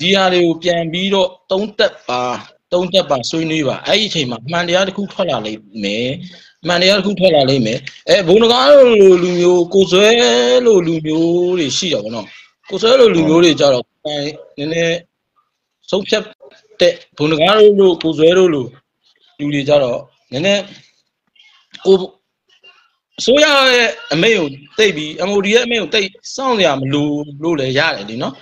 ဒီဟာတွေကိုပြန်ပြီးတော့သုံးသက်ပါသုံးသက်ပါဆွေးနွေးပါအဲ့ဒီအချိန်မှာမှန်တရားတစ်ခုထွက်လာလိမ့်မယ်မှန်တရားတစ်ခုထွက်လာလိမ့်မယ်အဲဘုံတကားလိုလူမျိုးကိုဆွဲလိုလူမျိုးတွေရှိတယ်ဗောနော်ကိုဆွဲလိုလူမျိုးတွေကြတော့နည်းနည်းဆုံးဖြတ်တဲ့ဘုံတကားလိုကိုဆွဲလိုလူလူတွေကြတော့နည်းနည်းကိုအစိုးရရဲ့အမိန့်ကိုတိတ်ပြီး MOD ရဲ့အမိန့်ကိုတိတ်စောင့်ရမလို့လို့လည်းရတယ်ဒီနော်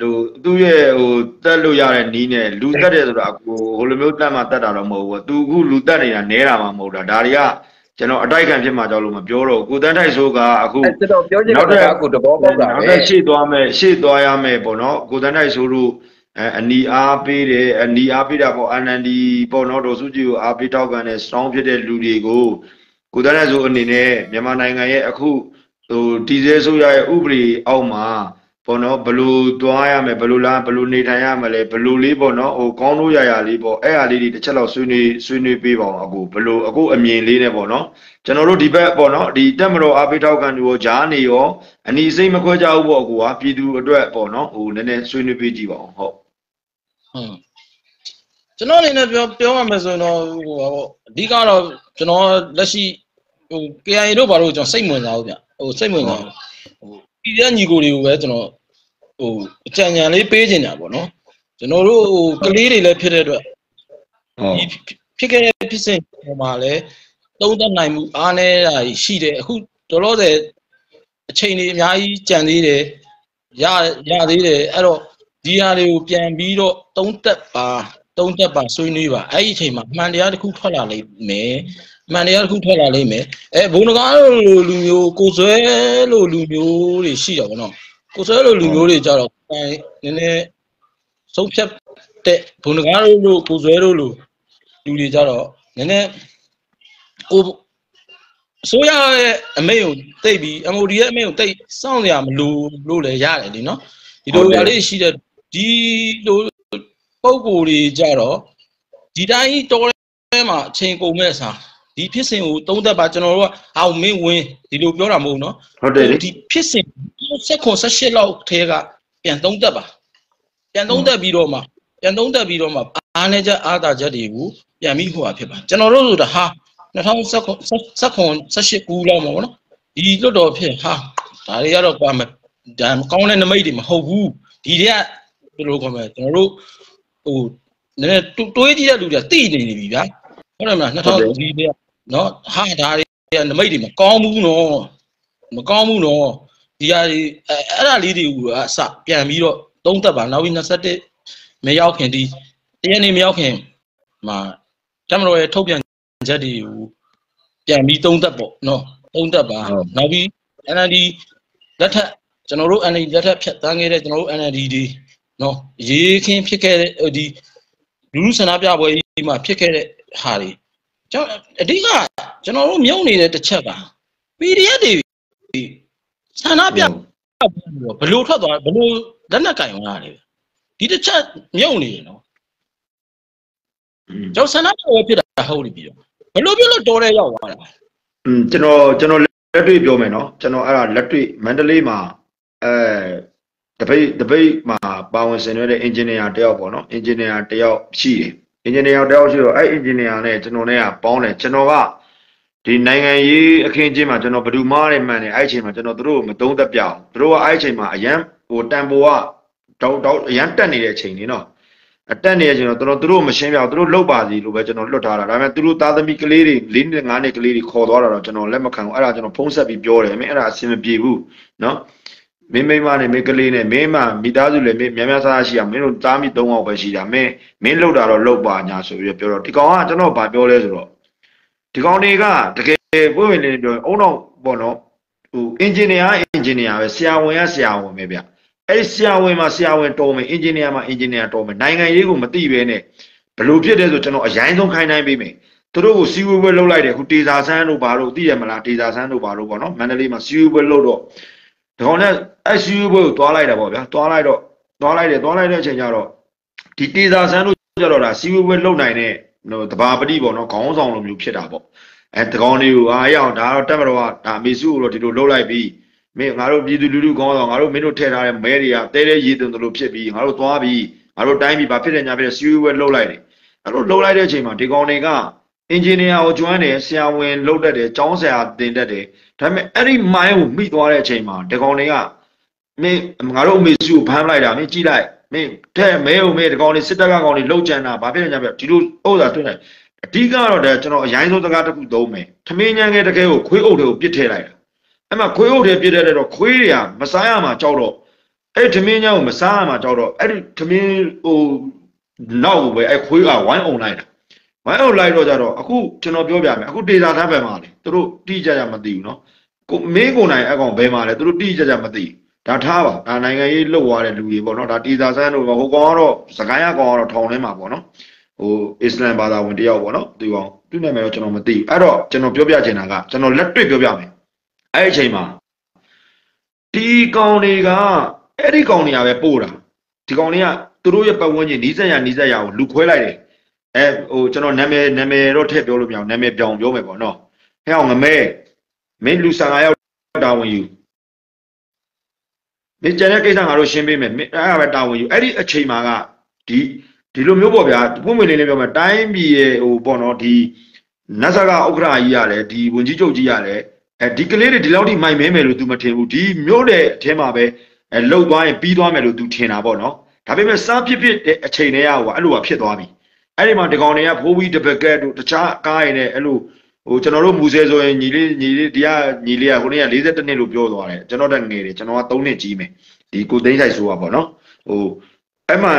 လူသူ့ရဲ့ဟိုတက်လို့ရတဲ့နီးနဲ့လူတက်တယ်ဆိုတာကိုဟိုလိုမျိုးတက်မှတက်တာတော့မဟုတ်ဘူးသူအခုလူတက်နေတာနဲတာမှမဟုတ်တာဒါတွေကကျွန်တော်အတိုက်ခံဖြစ်မှကြောက်လို့မပြောတော့ကိုတန်းထိုက်ဆိုးကအခုကျွန်တော်ပြောချင်တာကကိုတဘောပေါက်တာနောက်ပဲထပ်ရှေ့သွားမယ်ရှေ့သွားရမယ်ပေါ့နော်ကိုတန်းထိုက်ဆိုးတို့အဲအနီအားပေးတယ်အနီအားပေးတာပေါ့ NND ပေါ့နော်ဒေါ်စုကြည်ကိုအားပေးတောက်ကန်တဲ့ strong ဖြစ်တဲ့လူတွေကိုကိုတန်းထိုက်ဆိုးအနေနဲ့မြန်မာနိုင်ငံရဲ့အခုဟိုဒီဇယ်ဆိုရရဲ့ဥပဒေအောက်မှာ ပေါ့နော်ဘယ်လိုသွားရမယ်ဘယ်လိုလားဘယ်လိုနေထိုင်ရမလဲဘယ်လိုလေးပေါ့နော်ဟိုကောင်းလို့ရရလေးပေါ့အဲ့အားလေးတွေတစ်ချက်လောက်ဆွေးနွေးဆွေးနွေးပေးပါအောင်အခုဘယ်လိုအခုအမြင်လေးနဲ့ပေါ့နော်ကျွန်တော်တို့ဒီဘက်ပေါ့နော်ဒီတက်မတော်အားပေးထောက်ခံသူရောဂျားနေရောအနီစိတ်မခွဲကြဘူးပေါ့ကွာပြည်သူအတွက်ပေါ့နော်ဟိုနည်းနည်းဆွေးနွေးပေးကြည့်ပါအောင်ဟုတ်ဟုတ်ကျွန်တော်အနေနဲ့ပြောပြောရမယ်ဆိုရင်တော့ဟိုပါပေါ့အဓိကတော့ကျွန်တော်လက်ရှိဟို KIA တို့ဘာလို့ကျွန်တော်စိတ်ဝင်စားဘူးဗျဟိုစိတ်ဝင်စားဘူးဟို ပြည်တဲ့ညီကိုတွေကိုပဲကျွန်တော်ဟိုအကြံဉာဏ်လေးပေးချင်တာပေါ့နော်ကျွန်တော်တို့ဟိုကလေးတွေလည်းဖြစ်တဲ့အတွက်ဟုတ်ဒီဖြစ်ခဲ့တဲ့ဖြစ်စဉ်ဟိုမှာလည်းသုံးသပ်နိုင်မှုအားနည်းတာရှိတယ်အခုတော်တော်တဲ့အချိန်တွေအများကြီးကြံသေးတယ်ရရသေးတယ်အဲ့တော့ဒီဟာတွေကိုပြန်ပြီးတော့သုံးသက်ပါသုံးသက်ပါဆွေးနွေးပါအဲ့ဒီအချိန်မှာမှန်တရားတစ်ခုထွက်လာလိမ့်မယ် မှန်တရားတစ်ခုထွက်လာလိမ့်မယ်အဲဘုံတကားလိုလူမျိုးကိုဆွဲလိုလူမျိုးတွေရှိတယ်ဗောနော်ကိုဆွဲလိုလူမျိုးတွေကြတော့အဲနည်းနည်းဆုံးဖြတ်တဲ့ဘုံတကားလိုကိုဆွဲလိုလူလူတွေကြတော့နည်းနည်းကိုအစိုးရရဲ့အမိန့်ကိုတိတ်ပြီး MOD ရဲ့အမိန့်ကိုတိတ်စောင့်ရမလို့လို့လည်းရတယ်လीနော်ဒီလိုရလေးရှိတဲ့ဒီလိုပုံကိုယ်တွေကြတော့ဒီတိုင်းတော်ထဲမှာအချိန်ကုန်မဲ့အစား ဒီဖြစ်စဉ်ကိုသုံးသက်ပါကျွန်တော်တို့ကအောင်မင်းဝင်ဒီလိုပြောတာမဟုတ်နော်ဟုတ်တယ်လေဒီဖြစ်စဉ်ဆက်ခွန်ဆက်ရှစ်လောက်ထဲကပြန်သုံးသက်ပါပြန်သုံးသက်ပြီးတော့မှပြန်သုံးသက်ပြီးတော့မှအားနေချက်အားသာချက်တွေကိုပြန်ပြီးဟိုဟာဖြစ်ပါကျွန်တော်တို့ဆိုတာဟာ2019 18ကူလောက်မှာပေါ့နော်ဒီလွတ်တော်ဖြစ်ဟာဒါတွေကတော့ကွာမဒါမကောင်းတဲ့နမိတ်တွေမဟုတ်ဘူးဒီတွေကဘယ်လိုခေါ်မလဲကျွန်တော်တို့ဟိုနည်းနည်းတွေးကြည့်တဲ့လူတွေကသိနေနေပြီဗျာဟုတ်တယ်မလား2000ဒီတွေက နော်ဟာဒါတွေကနမိတ်တွေမကောင်းဘူးနော်မကောင်းဘူးနော်ဒီဟာတွေအဲ့အဲ့ဒါလေးတွေကိုအစပြန်ပြီးတော့သုံးသက်ပါနောက်ပြီး21မရောက်ခင်ဒီတရက်နေမရောက်ခင်မှာတမတော်ရဲ့ထုတ်ပြန်ချက်တွေကိုပြန်ပြီးသုံးသက်ပေါ့နော်သုံးသက်ပါနောက်ပြီး NLD လက်ထက်ကျွန်တော်တို့ NLD လက်ထက်ဖြတ်တန်းခဲ့တဲ့ကျွန်တော်တို့ NLD တွေနော်ရေးခင်းဖြစ်ခဲ့တဲ့ဟိုဒီလူလူဆန္ဒပြပွဲကြီးမှာဖြစ်ခဲ့တဲ့ဟာတွေ ကျွန်တော်အဓိကကျွန်တော်တို့မြုံနေတဲ့တစ်ချက်က PDF တွေဆန္ဒပြဘလို့ထွက်သွားဘလို့လက်နက်ကင်သွားတယ်ဒီတစ်ချက်မြုံနေတယ်နော်ကျွန်တော်ဆန္ဒပြပွဲဖြစ်တာဟုတ်ပြီပြီးတော့ဘလို့ပြလို့တော်တဲ့ရောက်သွားတာอืมကျွန်တော်ကျွန်တော်လက်တွေ့ပြောမယ်နော်ကျွန်တော်အဲ့ဒါလက်တွေ့မန္တလေးမှာအဲတပိတ်တပိတ်မှာပါဝင်ဆင်နွှဲတဲ့ engineer တယောက်ပေါ့နော် engineer တယောက်ရှိတယ် engineer တယောက်ရှိတော့အဲ့ engineer နဲ့ကျွန်တော်နဲ့ကပေါင်းတယ်ကျွန်တော်ကဒီနိုင်ငံရေးအခင်းချင်းမှာကျွန်တော်ဘယ်သူမှလည်းမှန်တယ်အဲ့အချိန်မှာကျွန်တော်တို့မသုံးသက်ပြအောင်တို့ကအဲ့အချိန်မှာအရန်ဟိုတန်ပိုကတောက်တောက်အရန်တက်နေတဲ့အချိန်လေးနော်အတက်နေတဲ့အချိန်တော့ကျွန်တော်တို့မရှင်းပြအောင်တို့လောက်ပါစီလို့ပဲကျွန်တော်လွတ်ထားတာဒါပေမဲ့သူတို့သားသမီးကလေးတွေ၄နှစ်၅နှစ်ကလေးတွေခေါ်သွားတာတော့ကျွန်တော်လက်မခံဘူးအဲ့ဒါကျွန်တော်ဖုံးဆက်ပြီးပြောတယ်မင်းအဲ့ဒါအဆင်မပြေဘူးနော် မင်းမိမနဲ့မင်းကလေးနဲ့မင်းမမိသားစုလည်းမင်းများများဆဆရှိအောင်မင်းတို့သားမိ၃ယောက်ပဲရှိတာမင်းမင်းလောက်တာတော့လောက်ပါညာဆိုပြီးပြောတော့ဒီကောင်ကကျွန်တော်ဗာပြောလဲဆိုတော့ဒီကောင်တွေကတကယ်ပွင့်ဝင်လေးပြောရင်အုံတော့ပေါ့နော်ဟိုအင်ဂျင်နီယာအင်ဂျင်နီယာပဲဆရာဝန်ကဆရာဝန်ပဲဗျအဲ့ဆရာဝန်မှာဆရာဝန်တော်မယ်အင်ဂျင်နီယာမှာအင်ဂျင်နီယာတော်မယ်နိုင်ငံရေးကိုမသိဘဲနဲ့ဘယ်လိုဖြစ်တယ်ဆိုကျွန်တော်အရင်ဆုံးခိုင်းနိုင်ပေးမယ်သူတို့ကိုစီဝေးပွဲလှုပ်လိုက်တယ်ခုတေစာဆန်းတို့ဘာလို့သိရမလားတေစာဆန်းတို့ဘာလို့ပေါ့နော်မန္တလေးမှာစီဝေးပွဲလှုပ်တော့ ဒီကောင်နဲ့အဲ့စီဝေးပွဲကိုတွားလိုက်တာပေါ့ဗျာတွားလိုက်တော့တွားလိုက်တယ်တွားလိုက်တဲ့အချိန်ကျတော့ဒီတေစာဆန်းတို့ကျတော့ဒါစီဝေးပွဲလှုပ်နိုင်တဲ့ဟိုတဘာပတိပေါ့နော်ခေါင်းဆောင်လိုမျိုးဖြစ်တာပေါ့အဲတကောင်တွေကိုအာရအောင်ဒါတော့တက်မတော်ကဒါအမေစုကိုတော့ဒီလိုလှုပ်လိုက်ပြီးမင်းငါတို့ပြည်သူလူထုခေါင်းဆောင်ငါတို့မင်းတို့ထည့်ထားတဲ့မဲတွေကတဲတဲရည်သွန်းသလိုဖြစ်ပြီးငါတို့သွားပြီးငါတို့တိုင်းပြည်ဘာဖြစ်တယ်ညာဖြစ်တယ်စီးဝဲလှုပ်လိုက်တယ်အဲ့လိုလှုပ်လိုက်တဲ့အချိန်မှာဒီကောင်တွေကအင်ဂျင်နီယာကိုကျွမ်းတယ်ဆရာဝန်လှုပ်တတ်တယ်ကျောင်းဆရာတင်တတ်တယ် ဒါပေမဲ့အဲ့ဒီမိုင်းကိုမိသွားတဲ့အချိန်မှာဒီကောင်တွေကမင်းငါတို့အမေစုကိုဖမ်းလိုက်တာမင်းကြည့်လိုက်မင်းတဲ့မဲုံမဲဒီကောင်တွေစစ်တပ်ကကောင်တွေလှုပ်ကြံတာဘာဖြစ်လဲညာပြဒီလိုဥစ္စာတွေ့လိုက်အဓိကတော့ဒါကျွန်တော်အရင်ဆုံးစကားတစ်ခုသုံးမယ်ထမင်းညံငယ်တကယ်ကိုခွေးအုပ်တွေကိုပြစ်ထည့်လိုက်တာအဲ့မှာခွေးအုပ်တွေပြစ်ထည့်တဲ့တော့ခွေးတွေကမစားရမှာကြောက်တော့အဲ့ထမင်းညံကိုမစားရမှာကြောက်တော့အဲ့ဒီထမင်းဟိုနောက်ကိုပဲအဲ့ခွေးကဝိုင်းအောင်လိုက်တာ ဝိုင်းအောင်လိုက်တော့ကြတော့အခုကျွန်တော်ပြောပြမယ်အခုဒေတာထားပဲမှာလေသူတို့တိကျကျမသိဘူးနော်ကိုမင်းကိုနိုင်အကောင်ဘယ်မှာလဲသူတို့တိကျကျမသိဘူးဒါထားပါဒါနိုင်ငံရေးလှုပ်သွားတဲ့လူတွေပေါ့နော်ဒါတီသာဆန်းတို့ဟိုကောင်ကတော့စကိုင်းအကောင်ကတော့ထောင်ထဲမှာပေါ့နော်ဟိုအစ္စလမ်ဘာသာဝင်တယောက်ပေါ့နော်သူကောင်သူ့နာမည်တော့ကျွန်တော်မသိဘူးအဲ့တော့ကျွန်တော်ပြောပြချင်တာကကျွန်တော်လက်တွေ့ပြောပြမယ်အဲ့ဒီအချိန်မှာဒီကောင်တွေကအဲ့ဒီကောင်တွေကပဲပို့တာဒီကောင်တွေကသူတို့ရဲ့ပတ်ဝန်းကျင်နီးစက်ရနီးစက်ရကိုလူခွဲလိုက်တယ် အဲဟိုကျွန်တော်နာမည်နာမည်တော့ထည့်ပြောလို့မရအောင်နာမည်ပြောင်းပြောမယ်ပေါ့နော်ဟဲ့အောင်ငမဲမင်းလူ15ယောက်တာဝန်ယူမင်းကျန်တဲ့ကိစ္စငါတို့ရှင်းပေးမယ်အဲ့ဒါပဲတာဝန်ယူအဲ့ဒီအချိန်မှာကဒီဒီလိုမျိုးပေါ့ဗျာပွင့်ပွင့်လေးလေးပြောမယ်တိုင်းပြည်ရဲ့ဟိုပေါ့နော်ဒီနတ်ဆကဥက္ကရာကြီးရတယ်ဒီဝန်ကြီးချုပ်ကြီးရတယ်အဲဒီကလေးတွေဒီလောက်ထိမိုင်မဲမယ်လို့ तू မထင်ဘူးဒီမျိုးတဲ့အထင်းမှာပဲအဲလှုပ်သွားရင်ပြီးသွားမယ်လို့ तू ထင်တာပေါ့နော်ဒါပေမဲ့စားဖြစ်ဖြစ်တဲ့အချိန်တွေကဟိုအဲ့လိုပါဖြစ်သွားပြီ အဲ့ဒီမှာဒီကောင်တွေကဖိုးပြီးတပကက်တို့တခြားကားရင်လည်းအဲ့လိုဟိုကျွန်တော်တို့မူဆယ်ဆိုရင်ညီလေးညီလေးဒီကညီလေးကဟိုနေ့က42နှစ်လို့ပြောသွားတယ်ကျွန်တော်တက်ငယ်တယ်ကျွန်တော်က3နှစ်ကြီးမယ်ဒီကိုသိန်းဆိုင်ဆိုတာပေါ့နော်ဟိုအဲ့မှာ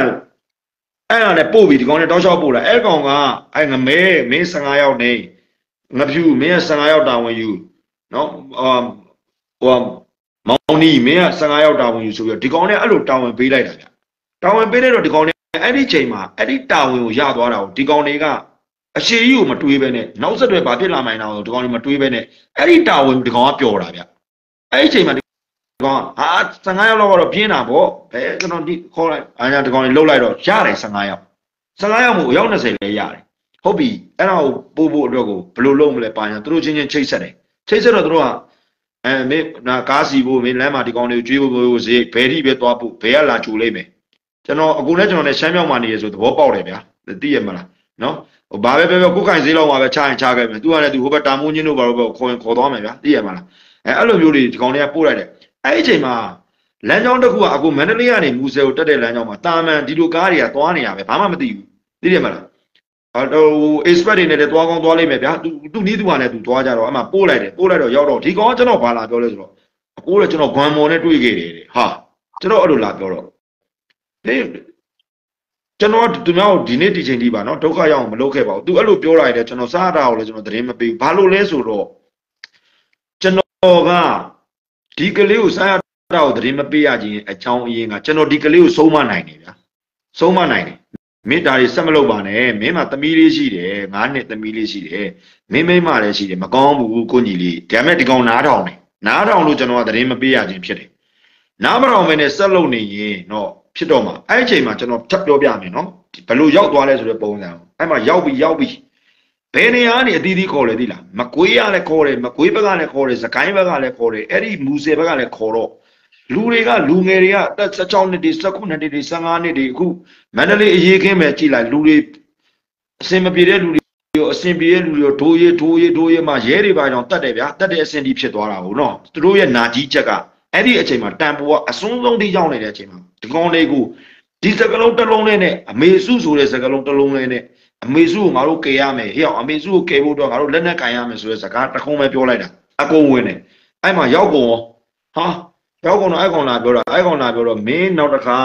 အဲ့ဒါနဲ့ပို့ပြီးဒီကောင်နဲ့တောက်လျှောက်ပို့လာအဲ့ကောင်ကအဲ့ငမဲမင်း15ယောက်နေငဖြူမင်းက15ယောက်တာဝန်ယူနော်ဟိုမောင်နီမင်းက15ယောက်တာဝန်ယူဆိုပြီးဒီကောင်နဲ့အဲ့လိုတာဝန်ပေးလိုက်တာဗျတာဝန်ပေးလိုက်တော့ဒီကောင်နဲ့ အဲ့ဒီချိန်မှာအဲ့ဒီတာဝန်ကိုရသွားတာကိုဒီကောင်တွေကအရှိကြီးကိုမတွေးပဲနဲ့နောက်ဆက်တွဲဘာဖြစ်လာမှန်းတော့ဒီကောင်တွေမတွေးပဲနဲ့အဲ့ဒီတာဝန်ဒီကောင်ကပျော်တာဗျအဲ့ဒီချိန်မှာကောင်ဟာ15ယောက်လောက်ကတော့ပြင်းတာပေါ့ဘယ်ကျွန်တော်ဒီခေါ်လိုက်အားညာဒီကောင်တွေလှုပ်လိုက်တော့ရတယ်15ယောက်15ယောက်မို့အယောက်20လည်းရတယ်ဟုတ်ပြီအဲ့ဒါကိုပို့ဖို့အတွက်ကိုဘယ်လိုလုပ်မလဲပါညာသူတို့ချင်းချင်းချိတ်ဆက်တယ်ချိတ်ဆက်တော့သူတို့ကအဲမင်းနာကားစီဖို့မင်းလမ်းမှာဒီကောင်တွေကိုကျွေးဖို့ဈေးဘယ်ထိပဲသွားဖို့ဘယ်ကလာကြိုလိုက်မယ် ကျွန်တော်အကူနဲ့ကျွန်တော်နဲ့ရှမ်းမြောက်မှာနေရဆိုသဘောပေါက်တယ်ဗျာသိရမလားနော်ဟိုဘာပဲပဲပဲကိုယ်ခိုင်ဈေးလောက်မှာပဲချရင်ချခဲ့မယ်သူကလည်းသူဟိုဘက်တာမိုးချင်းတို့ဘာလို့ပဲခေါ်ရင်ခေါ်သွားမယ်ဗျာသိရမလားအဲအဲ့လိုမျိုးတွေဒီကောင်တွေကပို့လိုက်တယ်အဲ့ဒီအချိန်မှာလမ်းကြောင်းတစ်ခုကအခုမန္တလေးကနေမူဆယ်ကိုတက်တဲ့လမ်းကြောင်းမှာတာမန်ဒီလိုကားတွေကသွားနေရပဲဘာမှမသိဘူးသိတယ်မလားဟို expert တွေနဲ့လည်းသွားကောင်းသွားလိမ့်မယ်ဗျာသူသူနီးသူကလည်းသူသွားကြတော့အမှပို့လိုက်တယ်ပို့လိုက်တော့ရောက်တော့ဒီကောင်ကကျွန်တော်ဘာလာပြောလဲဆိုတော့အကိုလည်းကျွန်တော်ဂွမ်မော်နဲ့တွေ့ခဲ့တယ်တဲ့ဟာကျွန်တော်အဲ့လိုလာပြောတော့ ဟေးကျွန်တော်သူများကိုဒီနေ့ဒီချိန်ထိပါနော်ဒုက္ခရောက်အောင်မလုပ်ခဲ့ပါဘူးသူအဲ့လိုပြောလာရတယ်ကျွန်တော်စားတာကိုလည်းကျွန်တော်သတင်းမပေးဘူးဘာလို့လဲဆိုတော့ကျွန်တော်ကဒီကလေးကိုစားရတာကိုသတင်းမပေးရခြင်းအကြောင်းအရင်းကကျွန်တော်ဒီကလေးကိုဆုံးမနိုင်တယ်ဗျာဆုံးမနိုင်တယ်မင်းဒါတွေဆက်မလုပ်ပါနဲ့မင်းမသမီးလေးရှိတယ်ငါးနှစ်သမီးလေးရှိတယ်မင်းမိမလည်းရှိတယ်မကောင်းဘူးကိုညီလေးဒါမဲ့ဒီကောင်နားထောင်တယ်နားထောင်လို့ကျွန်တော်ကသတင်းမပေးရခြင်းဖြစ်တယ်နားမထောင်မနဲ့ဆက်လုပ်နေရင်တော့ ဖြစ်တော့မှာအဲ့ဒီအချိန်မှာကျွန်တော်ထပ်ပြောပြမယ်နော်ဘယ်လိုရောက်သွားလဲဆိုတဲ့ပုံစံအဲ့မှာရောက်ပြီးရောက်ပြီးဘယ်နေရာကနေအသီးသီးခေါ်လဲသိလားမကွေးရလည်းခေါ်တယ်မကွေးဘက်ကလည်းခေါ်တယ်စကိုင်းဘက်ကလည်းခေါ်တယ်အဲ့ဒီမူဆယ်ဘက်ကလည်းခေါ်တော့လူတွေကလူငယ်တွေကတက်16နှစ်တွေ19နှစ်တွေ15နှစ်တွေအခုမန္တလေးအရေးခင်းပဲကြည်လိုက်လူတွေအစင်မပြေတဲ့လူတွေရောအစင်ပြေတဲ့လူတွေရောဒိုးရေးဒိုးရေးဒိုးရေးမှရဲတွေပါကြောင်တတ်တယ်ဗျာတတ်တဲ့အစင်ဒီဖြစ်သွားတာဟုတ်နော်သူတို့ရဲ့နာကြီးချက်က အဲ့ဒီအချိန်မှာတန်ဖိုးကအစွန်းဆုံးထိရောက်နေတဲ့အချိန်မှာဒီကောင်လေးကိုဒီစကလုံးတစ်လုံးလေးနဲ့အမေစုဆိုတဲ့စကလုံးတစ်လုံးလေးနဲ့အမေစုကိုငါတို့ကယ်ရမယ်ဟေ့အောင်အမေစုကိုကယ်ဖို့တော့ငါတို့လက်နဲ့ကင်ရမယ်ဆိုတဲ့စကားတစ်ခုံးပဲပြောလိုက်တာအကုန်ဝင်တယ်အဲ့မှာရောက်ကုန်ဟာရောက်ကုန်တော့အဲ့ကောင်လာပြောတာအဲ့ကောင်လာပြောတော့မင်းနောက်တစ်ခါ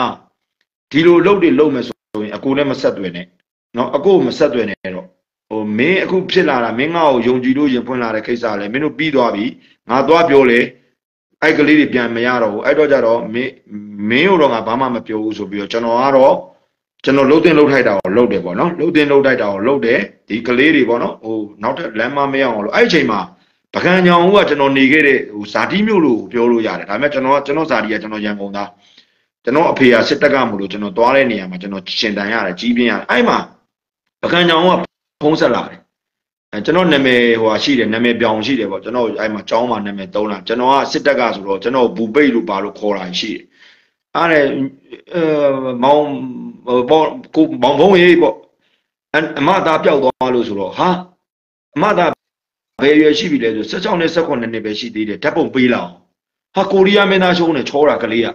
ဒီလိုလုပ်တွေလုပ်မယ်ဆိုရင်အကိုနဲ့မဆက်သွယ်နဲ့နော်အကိုမဆက်သွယ်နဲ့တော့ဟိုမင်းအခုဖြစ်လာတာမင်းငါ့ကိုယုံကြည်လို့ရင်ဖွင့်လာတဲ့ကိစ္စလဲမင်းတို့ပြီးသွားပြီငါသွားပြောလေ အဲ့ကလေးတွေပြန်မရတော့ဘူးအဲ့တော့ကြတော့မင်းမင်းတို့တော့ငါဘာမှမပြောဘူးဆိုပြီးတော့ကျွန်တော်ကတော့ကျွန်တော်လှုပ်တင်လှုပ်ထိုက်တာကိုလှုပ်တယ်ပေါ့နော်လှုပ်တင်လှုပ်ထိုက်တာကိုလှုပ်တယ်ဒီကလေးတွေပေါ့နော်ဟိုနောက်ထပ်လမ်းမမရအောင်လို့အဲ့အချိန်မှာပကံညောင်ဦးကကျွန်တော်နေခဲ့တဲ့ဟိုဇာတိမြို့လို့ပြောလို့ရတယ်ဒါပေမဲ့ကျွန်တော်ကကျွန်တော်ဇာတိကကျွန်တော်ရန်ကုန်သားကျွန်တော်အဖေကစစ်တပ်ကမလို့ကျွန်တော်သွားတဲ့နေရာမှာကျွန်တော်ရှင်တန်ရတယ်ကြီးပြင်းရတယ်အဲ့မှာပကံညောင်ဦးကဖုံးဆက်လာတယ် အဲကျွန်တော်နာမည်ဟိုဟာရှိတယ်နာမည်ပြောင်ရှိတယ်ပေါ့ကျွန်တော်အဲ့မှာကျောင်းမှာနာမည်သုံးတာကျွန်တော်ကစစ်တပ်ကဆိုတော့ကျွန်တော်ဘူပိတ်လို့ပါလို့ခေါ်တာရှိတယ်အားနဲ့အဲမောင်ပေါ့ကိုမောင်ဘုံရေးပေါ့အမသားပျောက်သွားလို့ဆိုတော့ဟာအမသားဘယ်ရွယ်ရှိပြီလဲဆို16နဲ့18နှစ်ပဲရှိသေးတယ်ဓာတ်ပုံပေးလောက်ဟာကိုရီးယားမင်းသားရှုံးနဲ့ချောတာကလေးက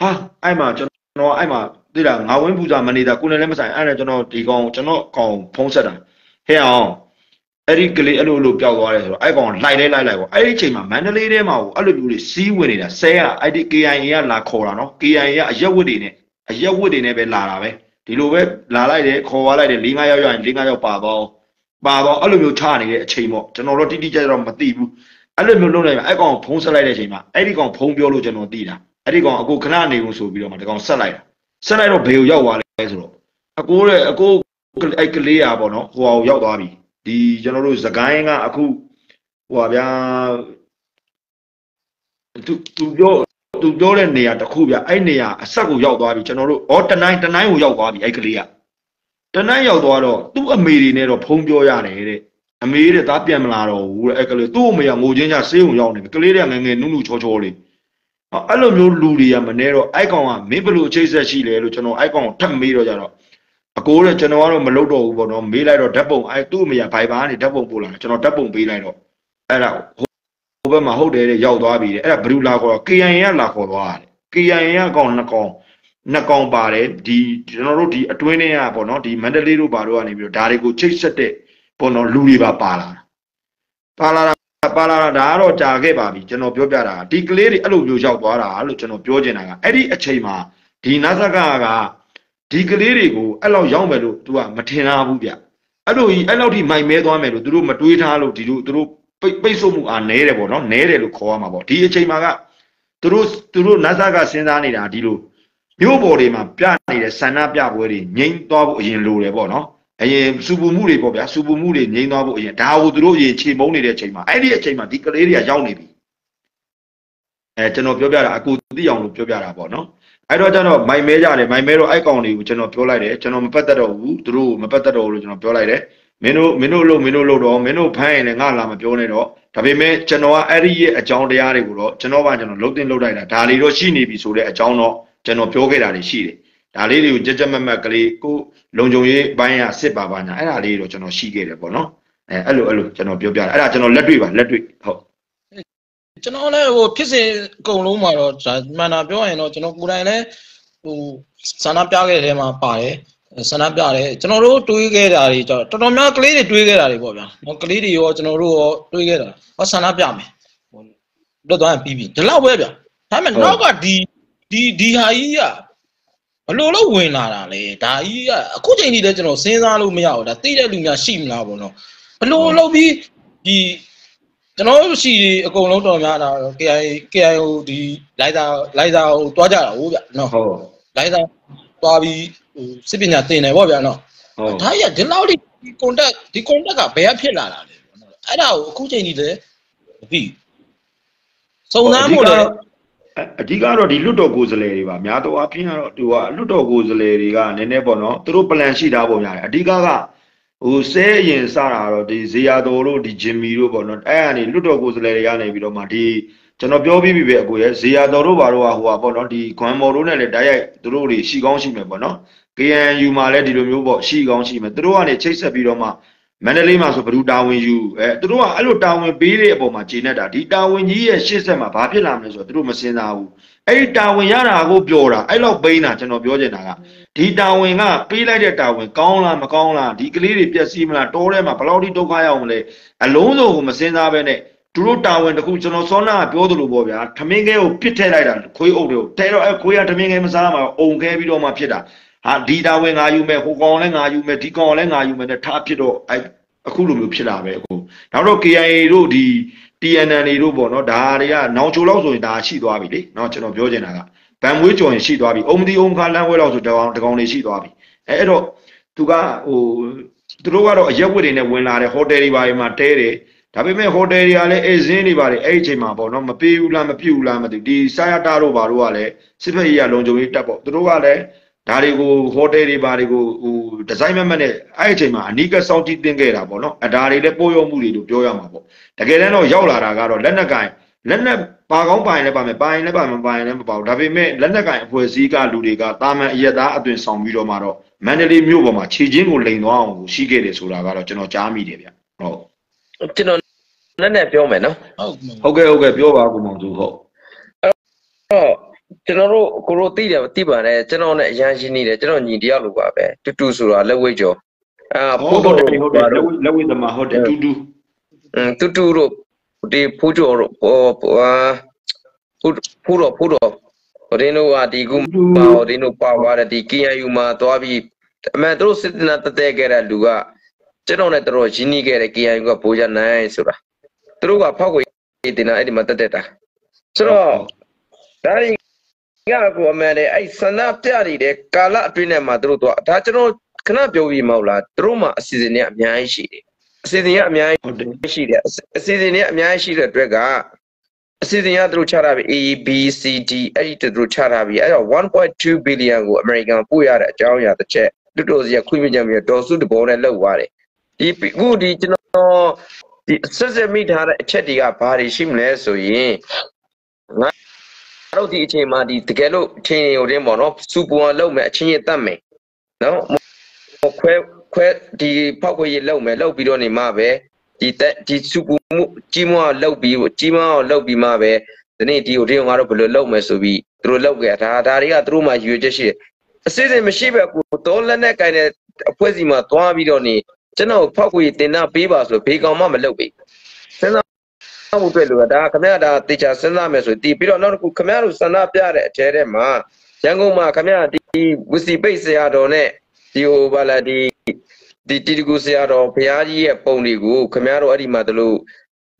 ဟာအဲ့မှာကျွန်တော်အဲ့မှာသိလားငါဝင်းပူဇာမနေတာကိုလည်းလည်းမဆိုင်အဲ့ဒါကျွန်တော်ဒီကောင်ကျွန်တော်ကောင်ဖုံးဆက်တာဟဲ့အောင် အဲ့ဒီကလေးအဲ့လိုလိုပျောက်သွားတယ်ဆိုတော့အဲ့ကောင်လိုက်လဲလိုက်လိုက်ပေါ့အဲ့ဒီအချိန်မှာမန္တလေးထဲမှာကိုအဲ့လိုမျိုးတွေစီးဝင်နေတာဆဲရအဲ့ဒီ KIA ကလာခေါ်တာနော် KIA ကအရက်ဝတ်တွေနဲ့အရက်ဝတ်တွေနဲ့ပဲလာတာပဲဒီလိုပဲလာလိုက်တယ်ခေါ်သွားလိုက်တယ်၄၅ယောက်ရရင်၄၅ယောက်ပါတော့ပါတော့အဲ့လိုမျိုးချနေတဲ့အချိန်ပေါ့ကျွန်တော်တို့တိတိကျကျတော့မသိဘူးအဲ့လိုမျိုးလုပ်လိုက်မှအဲ့ကောင်ဖုံးဆက်လိုက်တဲ့အချိန်မှာအဲ့ဒီကောင်ဖုံးပြောလို့ကျွန်တော်သိတာအဲ့ဒီကောင်အကိုခဏနေဘူးဆိုပြီးတော့မှဒီကောင်ဆက်လိုက်တာဆက်လိုက်တော့ဘေကိုရောက်သွားလဲဆိုတော့အကိုတဲ့အကိုအဲ့ကလေးอ่ะပေါ့နော်ဟိုဟာကိုရောက်သွားပြီ ဒီကျွန်တော်တို့သကိုင်းကအခုဟိုပါဗျာသူသူပြောသူပြောတဲ့နေရာတစ်ခုဗျအဲ့နေရာအဆက်ကိုရောက်သွားပြီကျွန်တော်တို့ဩတနိုင်တနိုင်ကိုရောက်သွားပြီအဲ့ကလေးကတနိုင်ရောက်သွားတော့သူ့အမေတွေနဲ့တော့ဖုံးပြောရတယ်တဲ့အမေတဲ့သားပြန်မလာတော့ဘူးတဲ့အဲ့ကလေးသူ့အမေကငိုချင်းချဆေးုံရောက်နေပြီကလေးတွေကငငယ်နုနုချောချောလေးအဲ့လိုမျိုးလူတွေကမနေတော့အိုက်ကောင်ကမင်းဘလို့ချိတ်ဆက်ရှိလဲလို့ကျွန်တော်အိုက်ကောင်ထပ်မေးတော့ကြတော့ အကိုတဲ့ကျွန်တော်ကတော့မလုပ်တော့ဘူးပေါ့နော်မေးလိုက်တော့ဓာတ်ပုံအဲသူ့အမေကဘိုင်ဘာကနေဓာတ်ပုံပို့လာတယ်ကျွန်တော်ဓာတ်ပုံပေးလိုက်တော့အဲ့ဒါဟိုဘက်မှာဟုတ်တယ်တဲ့ရောက်သွားပြီတဲ့အဲ့ဒါဘလူလာခေါ်တော့ KIN ကလာခေါ်သွားတယ် KIN ကကောင်နှစ်ကောင်နှစ်ကောင်ပါတယ်ဒီကျွန်တော်တို့ဒီအတွင်းထဲကပေါ့နော်ဒီမန္တလေးတို့ဘာတို့ကနေပြီးတော့ဒါတွေကိုချိတ်ဆက်တဲ့ပေါ့နော်လူတွေပါပါလာတာပါလာတာပါလာတာဒါကတော့ကြာခဲ့ပါပြီကျွန်တော်ပြောပြတာဒီကလေးတွေအဲ့လိုမျိုးရောက်သွားတာလို့ကျွန်တော်ပြောချင်တာကအဲ့ဒီအချိန်မှာဒီနသကက ဒီကလေးတွေကိုအဲ့လောက်ရောက်မယ်လို့ तू ကမထင်ထားဘူးဗျအဲ့လိုကြီးအဲ့လောက်ထိမိုင်မဲသွားမယ်လို့သူတို့မတွေးထားလို့ဒီလိုသူတို့ပိတ်ပိတ်ဆို့မှုအားနဲတယ်ပေါ့နော်နဲတယ်လို့ခေါ်ရမှာပေါ့ဒီအချိန်မှာကသူတို့သူတို့နတ်သားကစဉ်းစားနေတာဒီလိုမြို့ပေါ်တွေမှာပြနေတဲ့ဆန္ဒပြပွဲတွေငြိမ်းသွားဖို့အရင်လိုတယ်ပေါ့နော်အရင်စူပူမှုတွေပေါ့ဗျာစူပူမှုတွေငြိမ်းသွားဖို့အရင်ဒါကိုသူတို့အရင်ခြေမုံနေတဲ့အချိန်မှာအဲ့ဒီအချိန်မှာဒီကလေးတွေကရောက်နေပြီအဲကျွန်တော်ပြောပြတာအကူသိအောင်လို့ပြောပြတာပေါ့နော် အဲ့တော့ကျွန်တော်မိုင်မဲကြတယ်မိုင်မဲတော့အဲ့ကောင်တွေကိုကျွန်တော်ပြောလိုက်တယ်ကျွန်တော်မပတ်သက်တော့ဘူးသူတို့မပတ်သက်တော့ဘူးလို့ကျွန်တော်ပြောလိုက်တယ်မင်းတို့မင်းတို့လို့မင်းတို့လို့တော့မင်းတို့ဖမ်းရင်လည်းငါလာမပြောနဲ့တော့ဒါပေမဲ့ကျွန်တော်ကအဲ့ဒီရဲ့အကြောင်းတရားတွေကိုတော့ကျွန်တော်ကကျွန်တော်လုံးတင်လုံးလိုက်တာဒါလေးတော့ရှိနေပြီဆိုတဲ့အကြောင်းတော့ကျွန်တော်ပြောခဲ့တာတွေရှိတယ်ဒါလေးတွေကိုကြက်ကြက်မက်မက်ကလေးကိုလုံခြုံရေးဘိုင်းရစစ်ပါပါညာအဲ့ဒါလေးတော့ကျွန်တော်ရှိခဲ့တယ်ပေါ့နော်အဲအဲ့လိုအဲ့လိုကျွန်တော်ပြောပြတာအဲ့ဒါကျွန်တော်လက်တွေ့ပါလက်တွေ့ဟုတ် ကျွန်တော်လည်းဟိုဖြစ်စဉ်အကုန်လုံးမှာတော့ဒါမှန်တာပြောရင်တော့ကျွန်တော်ကိုယ်တိုင်လည်းဟိုဆန္ဒပြခဲ့တဲ့ထဲမှာပါတယ်ဆန္ဒပြတယ်ကျွန်တော်တို့တွေးခဲ့တာတွေတော်တော်များကလေးတွေတွေးခဲ့တာတွေပေါ့ဗျာနော်ကလေးတွေရောကျွန်တော်တို့ရောတွေးခဲ့တာဟောဆန္ဒပြမယ်ဟိုလွတ်သွားရင်ပြီးပြီဒီလောက်ပဲဗျာဒါပေမဲ့နောက်ကဒီဒီဒီဟာကြီးကဘလို့လို့ဝင်လာတာလေဒါကြီးကအခုချိန်ကြီးလည်းကျွန်တော်စဉ်းစားလို့မရဘူးဒါသိတဲ့လူများရှိမလားပေါ့နော်ဘလို့လို့ပြီးဒီ ကျွန်တော်တို့ရှိအကုန်လုံးတော်များတာ KI KI ဟိုဒီလိုက်တာလိုက်တာဟိုတွားကြတာဟုတ်ဗျနော်ဟုတ်လိုက်တာတွားပြီးဟိုစစ်ပညာသင်တယ်ပေါ့ဗျာနော်ဟုတ်ဒါရဒီလောက်ဒီ contact ဒီ contact ကဘယ်ကဖြစ်လာတာလဲပေါ့နော်အဲ့ဒါကိုအခုချိန်ကြီးလည်းမသိစုံစမ်းဖို့လည်းအဓိကတော့ဒီလွတ်တော်ကိုယ်စားလှယ်တွေပါများတော့အပြင်းကတော့သူကလွတ်တော်ကိုယ်စားလှယ်တွေကနည်းနည်းပေါ့နော်သူတို့ plan ရှိထားပုံရတယ်အဓိကက ဟိုဆဲရင်စတာတော့ဒီဇေယျတော်တို့ဒီဂျင်မီတို့ပေါ့နော်အဲ့ကနေလွတ်တော်ကိုယ်စားလှယ်တွေကနေပြီးတော့မှဒီကျွန်တော်ပြောပြီးပြီပဲအကိုရဲ့ဇေယျတော်တို့ဘာတို့ကဟိုပါပေါ့နော်ဒီခွမ်မော်တို့နဲ့လည်းတိုက်ရိုက်သူတို့တွေရှိကောင်းရှိမယ်ပေါ့နော် KNU မှာလည်းဒီလိုမျိုးပေါ့ရှိကောင်းရှိမယ်သူတို့ကနေချိတ်ဆက်ပြီးတော့မှ မန္တလေးမှာဆိုဘ누구တာဝန်ယူအဲသူတို့ကအဲ့လိုတာဝန်ပေးတဲ့အပေါ်မှာခြေနဲ့တာဒီတာဝန်ကြီးရဲ့ရှေ့ဆက်မှာဘာဖြစ်လာမလဲဆိုတော့သူတို့မစင်စားဘူးအဲ့ဒီတာဝန်ရတာကိုပြောတာအဲ့လောက်ပိန်းတာကျွန်တော်ပြောချင်တာကဒီတာဝန်ကပေးလိုက်တဲ့တာဝန်ကောင်းလားမကောင်းလားဒီကလေးတွေပြက်စီးမလားတောထဲမှာဘယ်လောက်ထိဒုက္ခရောက်မလဲအလုံးစုံကိုမစင်စားပဲနဲ့သူတို့တာဝန်တခုကျွန်တော်စောနာကပြောသလိုပေါ့ဗျာထမင်းခဲကိုပစ်ထည့်လိုက်တာခွေးအုပ်တွေကိုတဲတော့အဲခွေးကထမင်းခဲမစားမှာအုံခဲပြီးတော့မှဖြစ်တာ ဟာဒီတာဝန်ငါယူမယ်ဟိုကောင်လည်းငါယူမယ်ဒီကောင်လည်းငါယူမယ်နဲ့ထားဖြစ်တော့အဲအခုလိုမျိုးဖြစ်လာပဲအခုနောက်တော့ KIA တို့ဒီ TNN တွေတို့ပေါ့နော်ဒါတွေကနောင်ချိုလောက်ဆိုရင်ဒါရှိသွားပြီလေနော်ကျွန်တော်ပြောချင်တာကဗန်မွေးကျော်ရင်ရှိသွားပြီအုံမဒီအုံခါလမ်းဝဲလောက်ဆိုတကောင်တကောင်တွေရှိသွားပြီအဲအဲ့တော့သူကဟိုသူတို့ကတော့အရက်ဝတ်တွေနဲ့ဝင်လာတယ်ဟိုတယ်တွေပါမှာတဲတယ်ဒါပေမဲ့ဟိုတယ်တွေကလည်းအေဇင်းတွေပါတယ်အဲ့ဒီအချိန်မှာပေါ့နော်မပေးဘူးလားမပြည့်ဘူးလားမသိဒီစာရတာတို့ဘာတို့ကလည်းစစ်ဖက်ကြီးကလုံခြုံရေးတက်ပေါ့သူတို့ကလည်း ဒါတွေကိုဟိုတယ်တွေဘာတွေကိုဟိုဒီဇိုင်းမမတ်နဲ့အဲ့အချိန်မှာအနီးကပ်စောင့်ကြည့်တင်ခဲ့တာပေါ့နော်အဒါတွေလည်းပို့ရုံမှုတွေလို့ပြောရမှာပေါ့တကယ်တမ်းတော့ရောက်လာတာကတော့လက်နက်ကင်လက်နက်ပါကောင်းပိုင်လည်းပါမယ်ပိုင်လည်းပါမယ်ပိုင်လည်းမပါဘူးဒါပေမဲ့လက်နက်ကင်အဖွဲ့အစည်းကလူတွေကတာမန်အရက်သားအသွင်ဆောင်ပြီးတော့မှတော့မန္တလေးမြို့ပေါ်မှာခြေချင်းကိုလိန်သွားအောင်ရှိခဲ့တယ်ဆိုတာကတော့ကျွန်တော်ကြားမိတယ်ဗျဟုတ်ကျွန်တော်နည်းနည်းပြောမယ်နော်ဟုတ်ဟုတ်ကဲ့ဟုတ်ကဲ့ပြောပါဦးမောင်သူဟုတ်တော့ ကျွန်တော်တို့ကိုရိုသိတယ်သိပါတယ်ကျွန်တော်နဲ့အရန်ရှင်းနေတယ်ကျွန်တော်ညီတယောက်လိုပါပဲတူတူဆိုတာလက်ဝဲကျော်အာဟုဖိုးတ်တို့တယ်ဟုတ်တယ်လက်ဝလက်ဝသမားဟုတ်တယ်တူတူอืมတူတူတို့ဒီဖိုးကျော်တို့ဟောအာဖိုးဖိုးတော်ဖိုးတော်ဟိုတင်းတို့ကဒီကုပါဟိုတင်းတို့ပါသွားတယ်ဒီ KNU မှာသွားပြီးအမှန်တို့စစ်တနာတတဲခဲ့တဲ့လူကကျွန်တော်နဲ့တော်ရင်းနှီးခဲ့တဲ့ KNU ကဘိုးရနိုင်ဆိုတာသူတို့ကဖောက်ကိုတင်တာအဲ့ဒီမှာတက်တက်တာဆိုတော့ဒါရင် ကကိုအမှန်တည်းအဲ့ဆန္ဒပြနေတဲ့ကာလအတွင်းထဲမှာသူတို့တော့ဒါကျွန်တော်ခဏပြောပြီးမဟုတ်လားသူတို့မှာအစီအစဉ်တွေအများကြီးရှိတယ်အစီအစဉ်တွေအများကြီးဟုတ်တယ်ရှိတယ်အစအစီအစဉ်တွေအများကြီးရှိတဲ့အတွက်ကအစီအစဉ်ကသူတို့ချထားပြီ A B C D အဲ့ဒီသူတို့ချထားပြီအဲ့တော့1.2 billion ကိုအမေရိကန်ပို့ရတဲ့အကြောင်းအရာတစ်ချက်တူတူစီကခွင့်ပြုချက်မျိုးဒေါ်စုတဘောနဲ့လောက်သွားတယ်ဒီအခုဒီကျွန်တော်ဒီဆက်ဆက်မိထားတဲ့အချက်တွေကဘာတွေရှိမလဲဆိုရင်ငါ တို့ဒီအချိန်မှာဒီတကယ်လို့အချိန်ဟိုတင်းပေါ့နော်စူပူအောင်လုပ်မယ်အချင်းချင်းတတ်မယ်နော်ခွဲခွဲဒီဖောက်ခွေရလုပ်မယ်လုပ်ပြီးတော့နေမှပဲဒီတက်ဒီစုပူမှုကြီးမွားလောက်ပြီးကြီးမွားအောင်လောက်ပြီးမှပဲဒီနေ့ဒီဟိုဒီငါတို့ဘယ်လိုလုပ်မယ်ဆိုပြီးသူတို့လောက်ခဲ့ဒါဒါတွေကသူတို့မှရွေချက်ရှိတယ်အစစ်အစစ်မရှိပဲကိုသုံးလက်နဲ့ကင်တဲ့အဖွဲ့စီမှာသွားပြီးတော့နေကျွန်တော်ဖောက်ခွေတင်တာပေးပါဆိုဘေကောင်မှမလုပ်ပေးစဉ်းစား မှုတွေ့လို့ဒါခမရဒါတေချာစဉ်းစားမယ်ဆိုတီးပြီးတော့နောက်တစ်ခုခမရတို့ဆန္ဒပြတဲ့အထဲထဲမှာရန်ကုန်မှာခမရဒီဝစီပိတ်ဆရာတော်နဲ့ဒီဟိုဘာလာဒီဒီတီတကူဆရာတော်ဘုရားကြီးရဲ့ပုံတွေကိုခမရတို့အဲ့ဒီမှာတို့လို့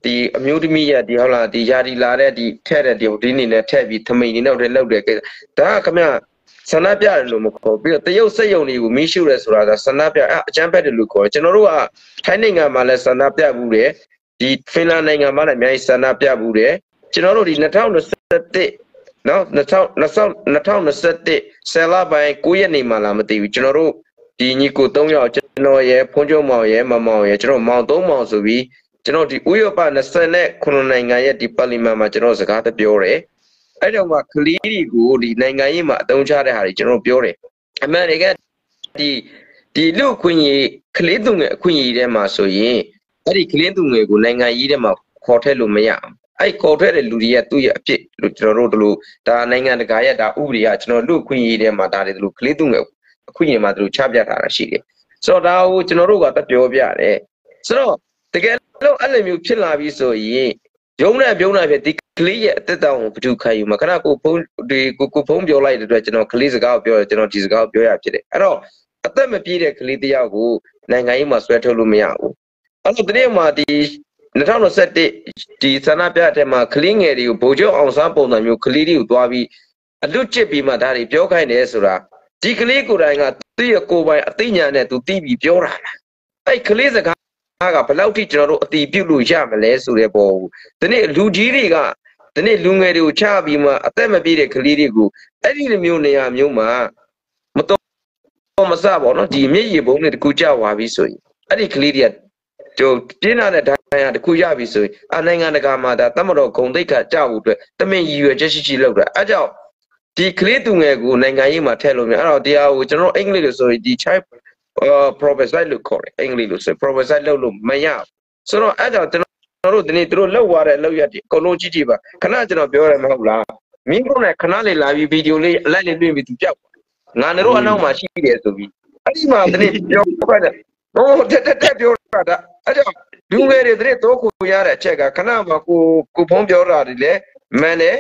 ဒီအမျိုးသမီးရဲ့ဒီဟုတ်လားဒီယာဒီလာတဲ့ဒီထဲ့တဲ့ဒီဒီနေနဲ့ထဲ့ပြီးသမိန်နေတော့ထဲလောက်တယ်ဒါကခမရဆန္ဒပြတယ်လို့မခေါ်ပြီးတော့တရုတ်စက်ယုံတွေကိုမီးရှို့ရဲဆိုတာကဆန္ဒပြအအကျန်းဖက်တယ်လို့ခေါ်ကျွန်တော်တို့ကထိုင်းနိုင်ငံမှာလည်းဆန္ဒပြမှုတယ် ဒီဖင်လန်နိုင်ငံမှာလည်းအများကြီးဆန္ဒပြမှုတယ်ကျွန်တော်တို့ဒီ2021နော်2021ဆယ်လပိုင်း9ရက်နေမှလာမသိဘူးကျွန်တော်တို့ဒီညီကို၃ယောက်ကျွန်တော်ရယ်ဖုန်းကျုံမောင်ရယ်မမောင်ရယ်ကျွန်တော်မောင်၃မောင်ဆိုပြီးကျွန်တော်ဒီဥရောပ29နိုင်ငံရဲ့ဒီပါလီမန်မှာကျွန်တော်စကားတပြောတယ်အဲ့တော့မှကလီတွေကိုဒီနိုင်ငံရေးမှာအသုံးချတဲ့ဟာတွေကျွန်တော်ပြောတယ်အမှန်တကယ်ဒီဒီလူခွင့်ရေးကလေးသူငယ်အခွင့်အရေးထဲမှာဆိုရင် အဲ့ဒီကလေးသူငယ်ကိုနိုင်ငံရေးထဲမှာခေါ်ထည့်လို့မရအောင်အဲ့ခေါ်ထည့်တဲ့လူတွေကသူ့ရဲ့အဖြစ်လို့ကျွန်တော်တို့တို့ဒါနိုင်ငံတကာရဲ့ဒါဥပဒေကကျွန်တော်လူခွင့်ရေးထဲမှာဒါတွေတို့ကလေးသူငယ်အခွင့်အရေးမှာသူတို့ချပြထားတာရှိတယ်ဆိုတော့ဒါကိုကျွန်တော်တို့ကတပြောပြတယ်ဆိုတော့တကယ်လို့အဲ့လိုမျိုးဖြစ်လာပြီဆိုရင်ရုံးနဲ့ပြုံးနဲ့ဖြစ်ဒီကလေးရဲ့အသက်တောင်ကိုဘယ်သူခံယူမှာခဏကိုဖုန်းဒီကိုကိုဖုန်းပြောလိုက်တဲ့အတွက်ကျွန်တော်ကလေးစကားကိုပြောတယ်ကျွန်တော်ဒီစကားကိုပြောရဖြစ်တယ်အဲ့တော့အသက်မပြည့်တဲ့ကလေးတယောက်ကိုနိုင်ငံရေးမှာဆွဲထုတ်လို့မရဘူး အဲ့တော့ဒီနေ့မှာဒီ2021ဒီဆန္ဒပြတဲ့မှာကလေးငယ်တွေကိုဗိုလ်ချုပ်အောင်ဆန်းပုံစံမျိုးကလေးတွေကိုတွားပြီးအလွတ်ကျစ်ပြီးမှဒါတွေပြောခိုင်းတယ်ဆိုတာဒီကလေးကိုယ်တိုင်ကသူ့ရဲ့ကိုယ်ပိုင်အသိဉာဏ်နဲ့သူသိပြီးပြောတာလားအဲ့ကလေးစကားကဘယ်လောက်ထိကျွန်တော်တို့အတိပြုတ်လို့ရမလဲဆိုတဲ့ပေါ်ကိုဒီနေ့လူကြီးတွေကဒီနေ့လူငယ်တွေကိုချပြီးမှအသက်မပြည့်တဲ့ကလေးတွေကိုအဲ့ဒီလိုမျိုးနေရာမျိုးမှာမတော်မဆပါတော့ဒီမျက်ရည်ပုံးတွေတကူကြွားပြီဆိုရင်အဲ့ဒီကလေးတွေက ကျိုပြင်းလာတဲ့ဒဏ်ရာတခုရပြီဆိုရင်အနိုင်ငံတကာမှာဒါတမတော်ဂုံတိတ်ခါကြောက်ဖို့အတွက်တမင်ရည်ရွယ်ချက်ရှိရှိလုပ်တာအဲကြောင့်ဒီကလေးသူငယ်ကိုနိုင်ငံရေးမှာထည့်လို့မြအဲ့တော့တရားကိုကျွန်တော်အင်္ဂလိပ်လို့ဆိုရင်ဒီ child prophesy လို့ခေါ်တယ်အင်္ဂလိပ်လို့ဆို prophesy လုပ်လို့မရဘူးဆိုတော့အဲ့ကြောင့်ကျွန်တော်တို့ဒီနေ့တို့လောက်သွားတဲ့လောက်ရတဲ့အကုန်လုံးကြည့်ကြည့်ပါခဏကျွန်တော်ပြောရမှာမဟုတ်လားမင်းတို့နဲ့ခဏလေးလာပြီးဗီဒီယိုလေးအလိုက်လေးတွေ့ပြီးသူပြောက်ငါတို့အနောက်မှာရှိတယ်ဆိုပြီးအဲ့ဒီမှာဒီနေ့ပြောပြတယ်ဟိုတက်တက်တက်ပြောတာဒါ အဲ့ကြောင့်လူငယ်တွေတဲ့တော့ကိုရတဲ့အချက်ကခဏမှကိုကိုဖုံးပြောတာတွေလည်းမှန်တယ်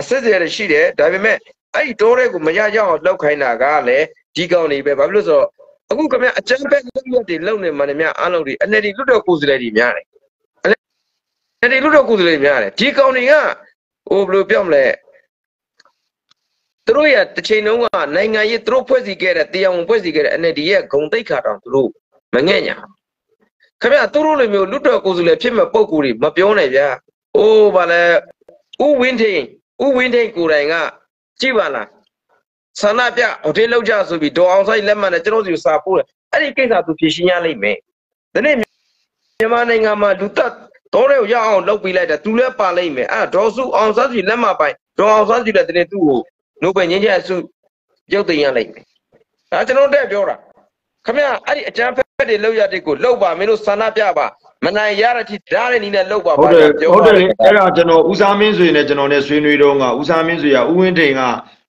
အစစ်အစဲရှိတယ်ဒါပေမဲ့အဲ့ဒီတိုးတဲ့ကိုမရရအောင်လောက်ခိုင်းတာကလည်းဒီကောင်တွေပဲဘာဖြစ်လို့ဆိုတော့အခုကမြအကျန်းပဲလုံရက်တွေလုံနေမှလည်းများအားလုံးတွေအနေဒီလွတ်တော့ကိုယ်စလဲတွေများတယ်အနေဒီလွတ်တော့ကိုယ်စလဲများတယ်ဒီကောင်တွေကဟိုဘယ်လိုပြောမလဲသူတို့ရတစ်ချိန်လုံးကနိုင်ငံရေးသူတို့ဖွဲ့စည်းခဲ့တဲ့တရားဝင်ဖွဲ့စည်းခဲ့တဲ့ NLD ရဲ့ဂုံတိတ်ခါတောင်သူတို့မငဲ့ညာ ခင်ဗျသူတို့လိုမျိုးလွတ်တော်ကိုယ်စုလဲဖြစ်မဲ့ပုံကူတွေမပြောနဲ့ဗျာ။အိုးဗာလဲဥဝင်းထိန်ဥဝင်းထိန်ကိုယ်တိုင်ကကြည့်ပါလားဆန္ဒပြဟိုတေးလောက်ကြဆိုပြီးဒေါ်အောင်ဆိုင်လက်မှတ်နဲ့ကျွန်တော်စီကိုစာပို့တယ်အဲ့ဒီကိစ္စသူဖြေရှင်းရလိမ့်မယ်ဒီနေ့မြန်မာနိုင်ငံမှာလူသက်တော်တွေကိုရအောင်လုပ်ပေးလိုက်တာသူလည်းပါလိမ့်မယ်အဲ့ဒေါ်စုအောင်ဆန်းစီလက်မှတ်ပိုင်ဒေါ်အောင်ဆန်းစီလည်းဒီနေ့သူ့ကိုနိုဘယ်ငင်းချက်ဆုရုပ်သိမ်းရလိမ့်မယ်ဒါကျွန်တော်တက်ပြောတာခမရအဲ့ဒီအကြမ်းဖက် တွေလောက်ရတဲ့ကိုလောက်ပါမင်းတို့ဆန္ဒပြပါမနိုင်ရတဲ့ထိဓာတ်တဲ့နီးနဲ့လောက်ပါဟုတ်တယ်ပြောဟုတ်တယ်လေအဲ့ဒါကျွန်တော်ဦးစားမင်းဆွေနဲ့ကျွန်တော်နဲ့ဆွေးနွေးတော့ကဦးစားမင်းဆွေကဦးဝင်းထိန်က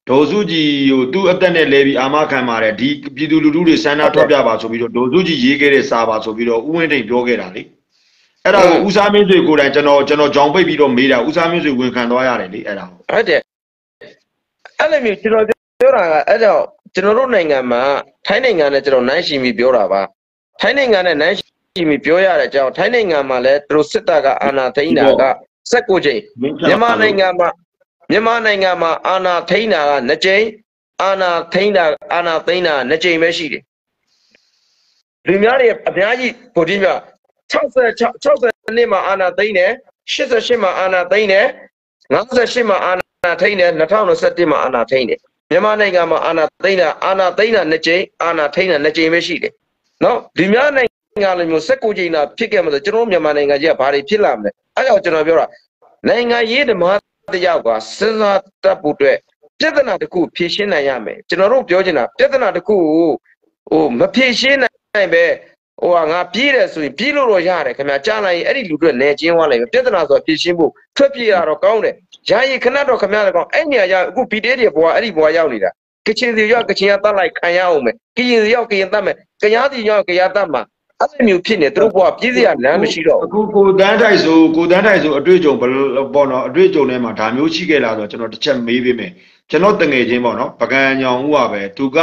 ဒေါ်စုကြည်ကိုသူ့အသက်နဲ့လဲပြီးအာမခံပါတယ်ဒီပြည်သူလူထုတွေဆန္ဒထွက်ပြပါဆိုပြီးတော့ဒေါ်စုကြည်ရေးခဲ့တဲ့စာပါဆိုပြီးတော့ဦးဝင်းထိန်ပြောခဲ့တာလေအဲ့ဒါကိုဦးစားမင်းဆွေကိုယ်တိုင်ကျွန်တော်ကျွန်တော်ကြောင်ပိတ်ပြီးတော့မေးတာဦးစားမင်းဆွေဝန်ခံသွားရတယ်လေအဲ့ဒါကိုဟုတ်တယ်အဲ့လိုမျိုးကျွန်တော်ပြောတာကအဲ့တော့ကျွန်တော်တို့နိုင်ငံမှာထိုင်းနိုင်ငံနဲ့ကျွန်တော်နိုင်ရှိပြီးပြောတာပါ ထိုင်းနိုင်ငံနဲ့နိုင်ရှိပြီးပြောရတဲ့အကြောင်းထိုင်းနိုင်ငံမှာလည်းသူတို့စစ်တပ်ကအာဏာသိမ်းတာက16ချိန်မြန်မာနိုင်ငံမှာမြန်မာနိုင်ငံမှာအာဏာသိမ်းတာက2ချိန်အာဏာသိမ်းတာအာဏာသိမ်းတာ2ချိန်ပဲရှိတယ်လူများတွေအများကြီးဗိုလ်ကြီးများ66 60နှစ်မှာအာဏာသိမ်းတယ်88မှာအာဏာသိမ်းတယ်58မှာအာဏာအာဏာထိန်းတယ်2021မှာအာဏာထိန်းတယ်မြန်မာနိုင်ငံမှာအာဏာသိမ်းတာအာဏာသိမ်းတာနှစ်ကြိမ်အာဏာထိန်းတာနှစ်ကြိမ်ပဲရှိတယ် နော်ဒီများနိုင်ငံလိုမျိုး16ကြိမ်တာဖြစ်ခဲ့မှာဆိုကျွန်တော်တို့မြန်မာနိုင်ငံကြီးကဘာတွေဖြစ်လာမလဲအဲကြောင့်ကျွန်တော်ပြောတာနိုင်ငံရေးဓမ္မတယောက်ကစဉ်းစားတတ်ဖို့အတွက်ပြဿနာတစ်ခုဖြေရှင်းနိုင်ရမယ်ကျွန်တော်တို့ပြောချင်တာပြဿနာတစ်ခုကိုဟိုမဖြေရှင်းနိုင်ပဲဟိုကငါပြေးတယ်ဆိုရင်ပြေးလို့တော့ရတယ်ခင်ဗျာကြားလိုက်ရင်အဲ့ဒီလူတွေလဲကျင်းသွားလိုက်မယ်ပြဿနာဆိုတာဖြေရှင်းဖို့ထွက်ပြေးရတော့ကောင်းတယ်ယာယီခဏတော့ခင်ဗျားလည်းကောင်းအဲ့နေရာရောက်အခု BTS တွေဘွာအဲ့ဒီဘွာရောက်နေတာ ကချင်စီရောက်ကချင်ကတတ်လိုက်ခံရအောင်မယ်ကရင်စီရောက်ကရင်တတ်မယ်ကရားစီရောက်ကရားတတ်မှာအဲ့လိုမျိုးဖြစ်နေသူတို့ဘွာပြေးစရာလမ်းမရှိတော့ဘူးအခုကိုတန်းထိုက်ဆိုကိုတန်းထိုက်ဆိုအတွေ့အကြုံဘယ်လိုပေါ့နော်အတွေ့အကြုံထဲမှာဒါမျိုးရှိခဲ့လားဆိုတော့ကျွန်တော်တစ်ချက်မေးပေးမယ်ကျွန်တော်တငယ်ချင်းပေါ့နော်ပကံညောင်ဦးကပဲသူက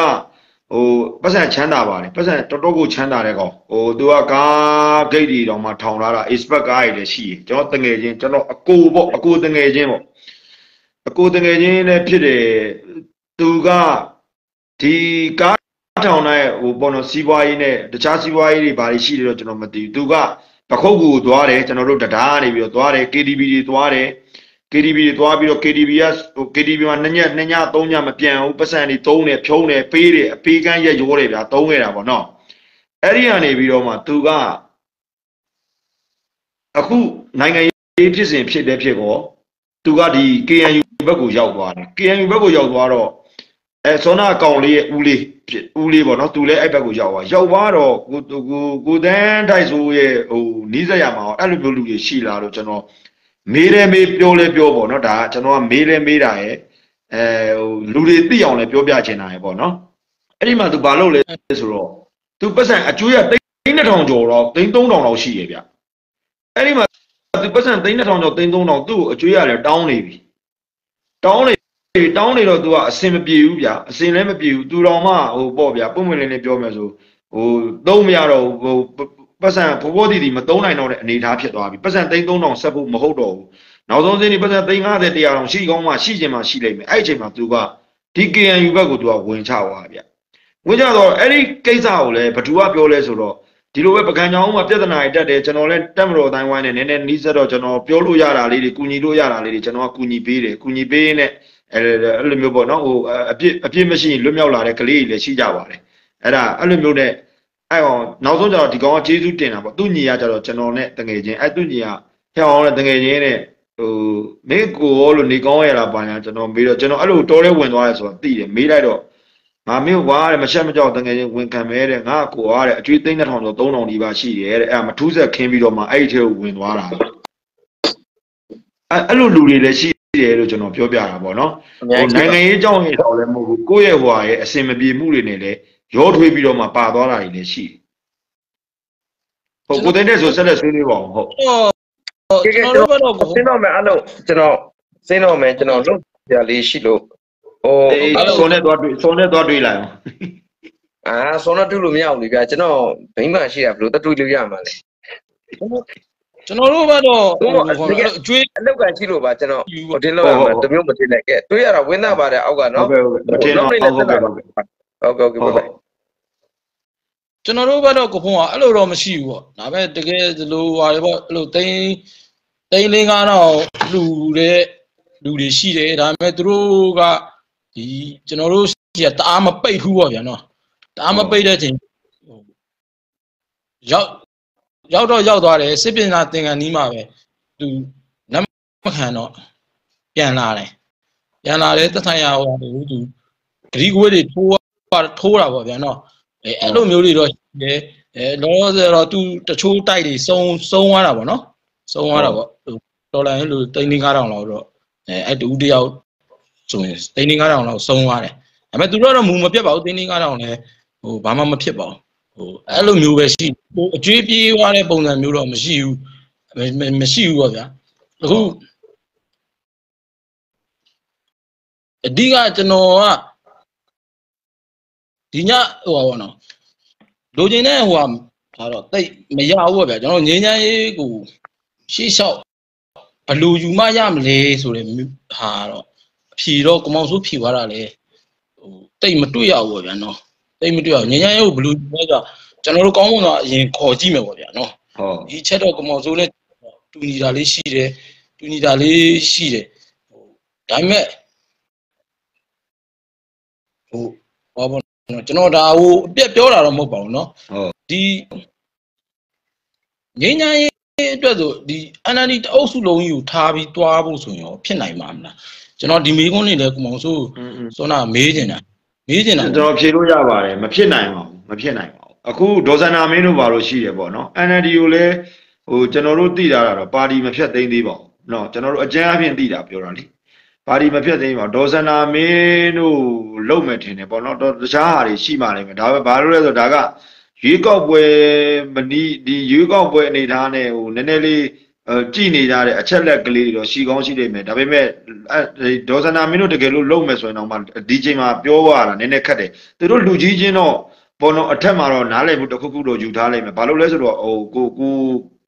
ဟိုပတ်စံချမ်းသာပါတယ်ပတ်စံတော်တော်ကိုချမ်းသာတဲ့ကောင်ဟိုသူကကားဂိတ်ကြီးတောင်မှထောင်လာတာ expert ကားကြီးလည်းရှိတယ်ကျွန်တော်တငယ်ချင်းကျွန်တော်အကိုပေါ့အကိုတငယ်ချင်းပေါ့အကိုတငယ်ချင်းလည်းဖြစ်တယ် သူကဒီကားထောင်တဲ့ဟိုပေါ့နော်စီးပွားရေးနဲ့တခြားစီးပွားရေးတွေဘာတွေရှိတယ်တော့ကျွန်တော်မသိဘူးသူကပခုတ်ကူကိုသွားတယ်ကျွန်တော်တို့တရားကနေပြီးတော့သွားတယ် KTV တွေသွားတယ် KTV တွေသွားပြီးတော့ KTV ကဟို KTV မှာနှစ်ညနှစ်ညသုံးညမပြန်ဘူးပတ်စံတွေသုံးတယ်ဖြုံးတယ်ပေးတယ်အပေးကမ်းရက်ရိုးတယ်ဗျာသုံးခဲ့တာပေါ့နော်အဲ့ဒီကနေပြီးတော့မှသူကအခုနိုင်ငံရေးဖြစ်စဉ်ဖြစ်တဲ့ဖြစ်ကောသူကဒီ KNU ဘက်ကိုရောက်သွားတယ် KNU ဘက်ကိုရောက်သွားတော့ အဲစောနာကောင်လေးရဲ့ဦးလေးဖြစ်ဦးလေးပေါ့နော်သူလည်းအဲ့ဘက်ကိုရောက်သွားရောက်သွားတော့ကိုကိုကိုတန်းထိုက်ဆိုရဲ့ဟိုနီးစက်ရမှာအဲ့လိုမျိုးလူတွေရှိလာလို့ကျွန်တော်မေးတယ်မေးပြောလဲပြောပေါ့နော်ဒါကကျွန်တော်ကမေးလဲမေးတာရဲ့အဲဟိုလူတွေသိအောင်လဲပြောပြချင်တာရဲ့ပေါ့နော်အဲ့ဒီမှာသူဘာလုပ်လဲဆိုတော့သူပတ်စံအကျွေးကသိန်း2000ကျော်တော့သိန်း3000လောက်ရှိရဲ့ဗျအဲ့ဒီမှာသူပတ်စံသိန်း2000ကျော်သိန်း3000သူ့ကိုအကျွေးရလဲတောင်းနေပြီတောင်းနေ တောင်းနေတော့ तू ကအစင်မပြေဘူးဗျအစင်လည်းမပြေဘူး तू တော်မှဟိုပေါ့ဗျပုံမှန်လေးလေးပြောမယ်ဆိုဟိုသုံးမရတော့ဟိုပတ်စံဖိုးဖိုးတီတီမသုံးနိုင်တော့တဲ့အနေအထားဖြစ်သွားပြီပတ်စံသိန်း3000ဆက်ဖို့မဟုတ်တော့ဘူးနောက်ဆုံးစင်းဒီပတ်စံသိန်း50 100တောင်ရှိကောင်းမှရှိချင်မှရှိလိမ့်မယ်အဲ့ဒီအချိန်မှာ तू ကဒီ KNU ဘက်ကို तू ကဝင်ချသွားဗျဝင်ချတော့အဲ့ဒီကိစ္စကိုလည်းဘသူကပြောလဲဆိုတော့ဒီလိုပဲပကံကြောင်မှာပြဿနာတွေတက်တယ်ကျွန်တော်လည်းတက်မတော်အတိုင်းဝိုင်းနဲ့နည်းနည်းနီးစက်တော့ကျွန်တော်ပြောလို့ရတာလေးတွေကူညီလို့ရတာလေးတွေကျွန်တော်ကကူညီပေးတယ်ကူညီပေးနေ အဲ့အဲ့လိုမျိုးပေါ့နော်ဟိုအပြစ်အပြစ်မရှိရင်လွတ်မြောက်လာတဲ့ကလေးတွေလည်းရှိကြပါတယ်အဲ့ဒါအဲ့လိုမျိုးနဲ့အဲ့ကောင်နောက်ဆုံးကျတော့ဒီကောင်ကကျေးဇူးတင်တာပေါ့သူညီကကျတော့ကျွန်တော်နဲ့တငယ်ချင်းအဲ့သူညီကဟဲ့အောင်နဲ့တငယ်ချင်းနဲ့ဟိုမင်းကိုရောလို့နေကောင်းရတာပါညာကျွန်တော်မေးတော့ကျွန်တော်အဲ့လိုတော်လဲဝင်သွားရဲဆိုတော့သိတယ်မေးလိုက်တော့ငါမင်းဝါတဲ့မရှက်မကြောက်တငယ်ချင်းဝင်ခံမဲတဲ့ငါကိုရတဲ့အကျွေးသိန်း1000ကျော်3000ဒီပါရှိတယ်တဲ့အဲ့ဒါမထူးဆက်ခင်းပြီးတော့မှအဲ့ဒီထဲကိုဝင်သွားတာအဲ့အဲ့လိုလူတွေလည်းရှိ တယ်လို့ကျွန်တော်ပြောပြတာပေါ့နော်အများဟိုကြီးနိုင်ငံရေးကြောင့်ရေတော့လည်းမဟုတ်ဘူးကိုယ့်ရဲ့ဟွာရဲ့အစင်မပြေမှုတွေနဲ့လည်းရောထွေးပြီးတော့မှပါသွားတာတွေလည်းရှိတယ်ဟုတ်ကိုသိတဲ့ဆိုဆက်လက်ဆွေးနွေးပါအောင်ဟုတ်တော့ကဲကဲကျွန်တော်တို့ဘက်တော့စင်းတော့မယ်အဲ့လိုကျွန်တော်စင်းတော့မယ်ကျွန်တော်လုပ်ပြလေးရှိလို့ဟိုအေးစောနဲ့သွားတွေ့စောနဲ့သွားတွေ့လိုက်အောင်အာဆောင်းတော့တူလို့မရဘူးလေဗျာကျွန်တော်ဘိမ့်မှရှိတာဘယ်လိုတတူလို့ရမှာလဲ ကျွန်တော်တို့ဘက်တော့ဟုတ်ပါဘူးအကျွေးအလောက်ကန်ရှိလို့ပါကျွန်တော်ဟိုတင်းလောက်ရမှာတမျိုးမတင်လိုက်ကဲတွေ့ရတာဝင်းသားပါတယ်အောက်ကဟုတ်နော်ကဲ့ဟုတ်ကဲ့မထင်တော့ဟုတ်ကဲ့ဟုတ်ကဲ့ဟုတ်ကဲ့ဟုတ်ကဲ့ဟုတ်ကဲ့ကျွန်တော်တို့ဘက်တော့ကဖုံးကအဲ့လိုတော့မရှိဘူးပေါ့ဒါပေမဲ့တကယ်ဒီလိုဟာတွေပေါ့အဲ့လိုတိန်းတိန်းလင်းကားတော့လူတဲ့လူတွေရှိတယ်ဒါပေမဲ့သူတို့ကဒီကျွန်တော်တို့ကြီးကတအားမပိတ်ဘူးပေါ့ဗျာနော်တအားမပိတ်တဲ့ချိန်ဟိုရောက် ရောက်တော့ရောက်သွားတယ်စစ်ပညာသင်္ကန်းနီးမှာပဲသူနမခံတော့ပြန်လာတယ်ပြန်လာတယ်သက်ဆိုင်ရာဟိုသူသူဂရီကွေးတွေထိုးထိုးတာပေါ့ဗျာနော်အဲအဲ့လိုမျိုးတွေတော့ရှိတယ်အဲလောလောဆယ်တော့သူတချို့တိုက်တွေစုံစုံသွားတာပေါ့နော်စုံသွားတာပေါ့တော်လိုင်းလို့တိန်းနေ9000လောက်တော့အဲအဲ့တူတယောက်ဆိုရင်တိန်းနေ9000လောက်စုံသွားတယ်ဒါပေမဲ့သူတို့တော့မူမပြတ်ပါဘူးတိန်းနေ9000လည်းဟိုဘာမှမဖြစ်ပါဘူး ဟိုအဲ့လိုမျိုးပဲရှိဟိုအကျွေးပြေးသွားတဲ့ပုံစံမျိုးတော့မရှိဘူးမရှိဘူးပေါ့ဗျာအခုအဓိကကျွန်တော်ကဒီညဟိုပါဘောနော်လိုချင်တဲ့ဟိုဟာတော့တိတ်မရဘူးပေါ့ဗျာကျွန်တော်ငင်းချမ်းရေးကိုရှေ့လျှောက်ဘလူယူမရမလဲဆိုတဲ့ဟာတော့ဖြီတော့ကမောင်ဆိုးဖြီသွားတာလေဟိုတိတ်မတွေ့ရဘူးပေါ့ဗျာနော် တိတ်မတွေ့အောင်ညဉ့်ညံ့ရုပ်ဘလူးလဲဆိုကျွန်တော်တို့ကောင်းမွန်စွာအရင်ခေါ်ကြည့်မယ်ပေါ့ဗျာနော်ဟုတ်ဒီချက်တော့ကမော်ဆိုးနဲ့တူညီတာလေးရှိတယ်တူညီတာလေးရှိတယ်ဟိုဒါပေမဲ့ဟိုဘာပေါ့နော်ကျွန်တော်ဒါဟိုအပြက်ပြောတာတော့မဟုတ်ပါဘူးနော်ဟုတ်ဒီငိမ့်ညာရေးအတွက်ဆိုဒီ NLD တအုပ်စုလုံးကြီးကိုထားပြီးတွားဖို့ဆိုရင်ရောဖြစ်နိုင်ပါမလားကျွန်တော်ဒီမေးခွန်းနေလဲကုမောင်ဆိုးစောနာမေးနေတာ မေးချင်တာကျွန်တော်ဖြေလို့ရပါတယ်မဖြစ်နိုင်ပါဘူးမဖြစ်နိုင်ပါဘူးအခုဒေါ်စန္ဒာမင်းတို့ဘာလို့ရှိတယ်ပေါ့နော် NLD ကိုလည်းဟိုကျွန်တော်တို့သိတာတော့ပါတီမဖြတ်သိမ်းသေးပါဘူးနော်ကျွန်တော်တို့အကြမ်းအဖြစ်သိတာပြောတာလေပါတီမဖြတ်သိမ်းပါဒေါ်စန္ဒာမင်းတို့လုံမဲ့ထင်တယ်ပေါ့နော်တခြားဟာတွေရှိမှလည်းမဒါပဲဘာလို့လဲဆိုတော့ဒါကရွေးကောက်ပွဲမနီးဒီရွေးကောက်ပွဲအနေထားနဲ့ဟိုနည်းနည်းလေး ကြည်နေကြတဲ့အချက်လက်ကလေးတွေတော့ရှိကောင်းရှိနေမယ်ဒါပေမဲ့အဲဒေါ်စန္နာမင်းတို့တကယ်လို့လုံမဲ့ဆိုရင်တော့မှဒီချိန်မှာပြောရတာနည်းနည်းခက်တယ်သူတို့လူကြီးချင်းတော့ဘောနော်အထက်မှာတော့နားလည်မှုတစ်ခုခုတော့ယူထားလိုက်မယ်ဘာလို့လဲဆိုတော့ဟိုကိုကို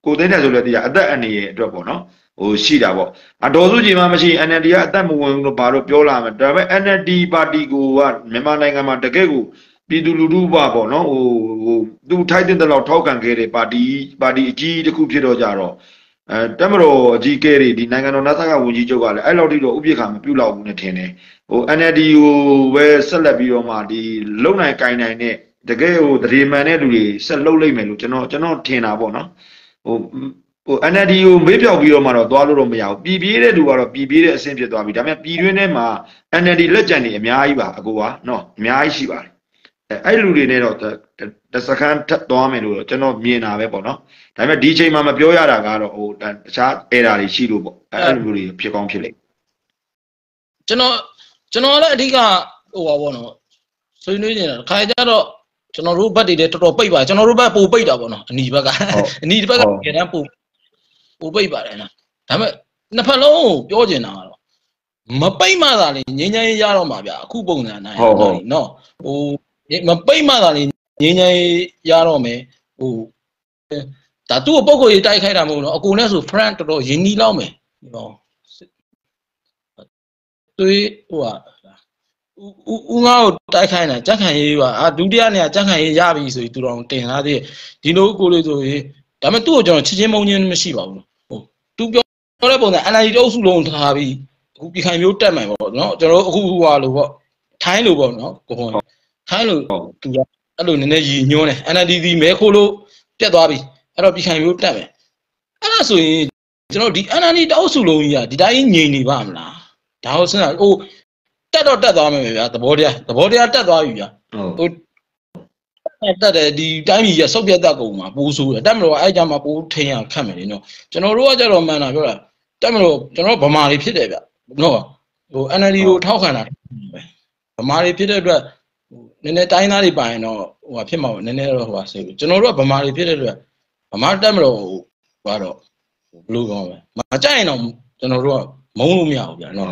ကိုသိတဲ့ဆိုလဲတည်းအသက်အန္တရာယ်အတွက်ပေါ့နော်ဟိုရှိတာပေါ့အတော်စုကြီးမှမရှိ NLD ကအသက်မဝင်ဘူးလို့ဘာလို့ပြောလာမယ်ဒါပေမဲ့ NLD ပါတီကိုကမြန်မာနိုင်ငံမှာတကယ့်ကိုပြည်သူလူထုပါပေါ့နော်ဟိုဟိုသူထိုက်တဲ့တလောက်ထောက်ခံခဲ့တဲ့ပါတီပါတီအကြီးတစ်ခုဖြစ်တော့ကြတော့ အဲတက်မတော်အကြီးကဲတွေဒီနိုင်ငံတော်နာသကဝန်ကြီးချုပ်ကလည်းအဲ့လောက်ထိတော့ဥပိ္ပခာမပြုတ်လောက်ဘူးနဲ့ထင်တယ်ဟို NLD ကိုပဲဆက်လက်ပြီးတော့မှဒီလုံနိုင်ကိုင်းနိုင်တဲ့တကယ်ဟိုတရေမှန်တဲ့လူတွေဆက်လုပ်လိုက်မယ်လို့ကျွန်တော်ကျွန်တော်ထင်တာပေါ့နော်ဟိုဟို NLD ကိုမေးပြောက်ပြီးတော့မှတော့သွားလို့တော့မရဘူးပြည်ပြေးတဲ့လူကတော့ပြည်ပြေးတဲ့အဆင့်ဖြစ်သွားပြီဒါပေမဲ့ပြည်တွင်းထဲမှာ NLD လက်ကျန်နေအများကြီးပါအကိုကနော်အများကြီးရှိပါတယ် အဲအဲ့လူတွေနဲ့တော့တစကန်ထပ်သွားမယ်လို့တော့ကျွန်တော်မြင်တာပဲပေါ့နော်ဒါပေမဲ့ဒီအချိန်မှာမပြောရတာကတော့ဟိုတခြား error တွေရှိလို့ပေါ့အဲ့လိုမျိုးတွေဖြစ်ကောင်းဖြစ်လိမ့်ကျွန်တော်ကျွန်တော်လည်းအဓိကဟိုပါဘောနော်ဆွေးနွေးနေတာခါကြတော့ကျွန်တော်တို့ဘက်တွေလည်းတော်တော်ပိတ်ပါကျွန်တော်တို့ဘက်ပိုပိတ်တာပေါ့နော်အနီဘက်ကအနီဘက်ကတကယ်တမ်းပိုပိုပိတ်ပါတယ်နော်ဒါပေမဲ့နှစ်ဖက်လုံးကိုပြောချင်တာကတော့မပိတ်မှသာလေငင်းငင်းရတော့မှာဗျအခုပုံစံနိုင်နော်ဟို မပိတ်မှသာလေငင်းငင်းရတော့မယ်ဟိုဒါသူ့ကိုပုံကိုရေးတိုက်ခိုက်တာမဟုတ်တော့အကူနဲ့ဆို friend တော်တော်ရင်းနှီးလောက်မယ်ဟောတွေးဟိုဟာဦးဦးငါ့ကိုတိုက်ခိုင်းတာကြက်ခံရေးပါအာဒုတိယနေရာကြက်ခံရေးရပြီဆိုပြီးသူတော်တင်ထားသေးတယ်ဒီလိုကိုလေးဆိုရင်ဒါပေမဲ့သူ့ကိုကျွန်တော်ချစ်ချင်းမုန်းချင်းမရှိပါဘူးဟိုသူပြောတဲ့ပုံစံ NLD တအုပ်စုလုံးထားပြီးအခုပြည်ခိုင်မျိုးတက်မှန်ပေါ့နော်ကျွန်တော်အခုဟိုဟာလို့ပေါ့ထိုင်းလို့ပေါ့နော်ကိုဟွန် ထိုင်းလို့သူကအဲ့လိုနည်းနည်းရည်ညွှန်းတယ် NLD ဒီမဲခိုးလို့ပြတ်သွားပြီအဲ့တော့ပြည်ခိုင်မျိုးတက်မယ်အဲ့ဒါဆိုရင်ကျွန်တော်ဒီ NLD တအုပ်စုလုံးကြီးကဒီတိုင်းငြိမ်နေပါမလားဒါဟုတ်စမ်းဟိုတက်တော့တက်သွားမယ်ဗျာသဘောတရားသဘောတရားတက်သွားပြီဗျာဟုတ်ဟိုတက်တယ်ဒီတိုင်းပြည်ရဆုတ်ပြတ်တတ်ကုန်မှာပိုးဆိုးတယ်တက်မလို့အဲ့ကြမှာပိုးထင်ရခတ်မယ်လေနော်ကျွန်တော်တို့ကကြတော့မှန်တာပြောတာတက်မလို့ကျွန်တော်ဗမာတွေဖြစ်တယ်ဗျနော်ဟို NLD ကိုထောက်ခံတာဗမာတွေဖြစ်တဲ့အတွက်ဟို နည်းနည်းတိုင်းသားတွေပါရင်တော့ဟိုဟာဖြစ်မှာပေါ့နည်းနည်းတော့ဟိုဟာစိတ်ကျွန်တော်တို့ကဗမာတွေဖြစ်တဲ့အတွက်ဗမာတက်မလို့ဟိုကတော့ဘယ်လိုကောင်းလဲမကြိုက်ရင်တော့ကျွန်တော်တို့ကမုန်းလို့မရဘူးဗျာနော်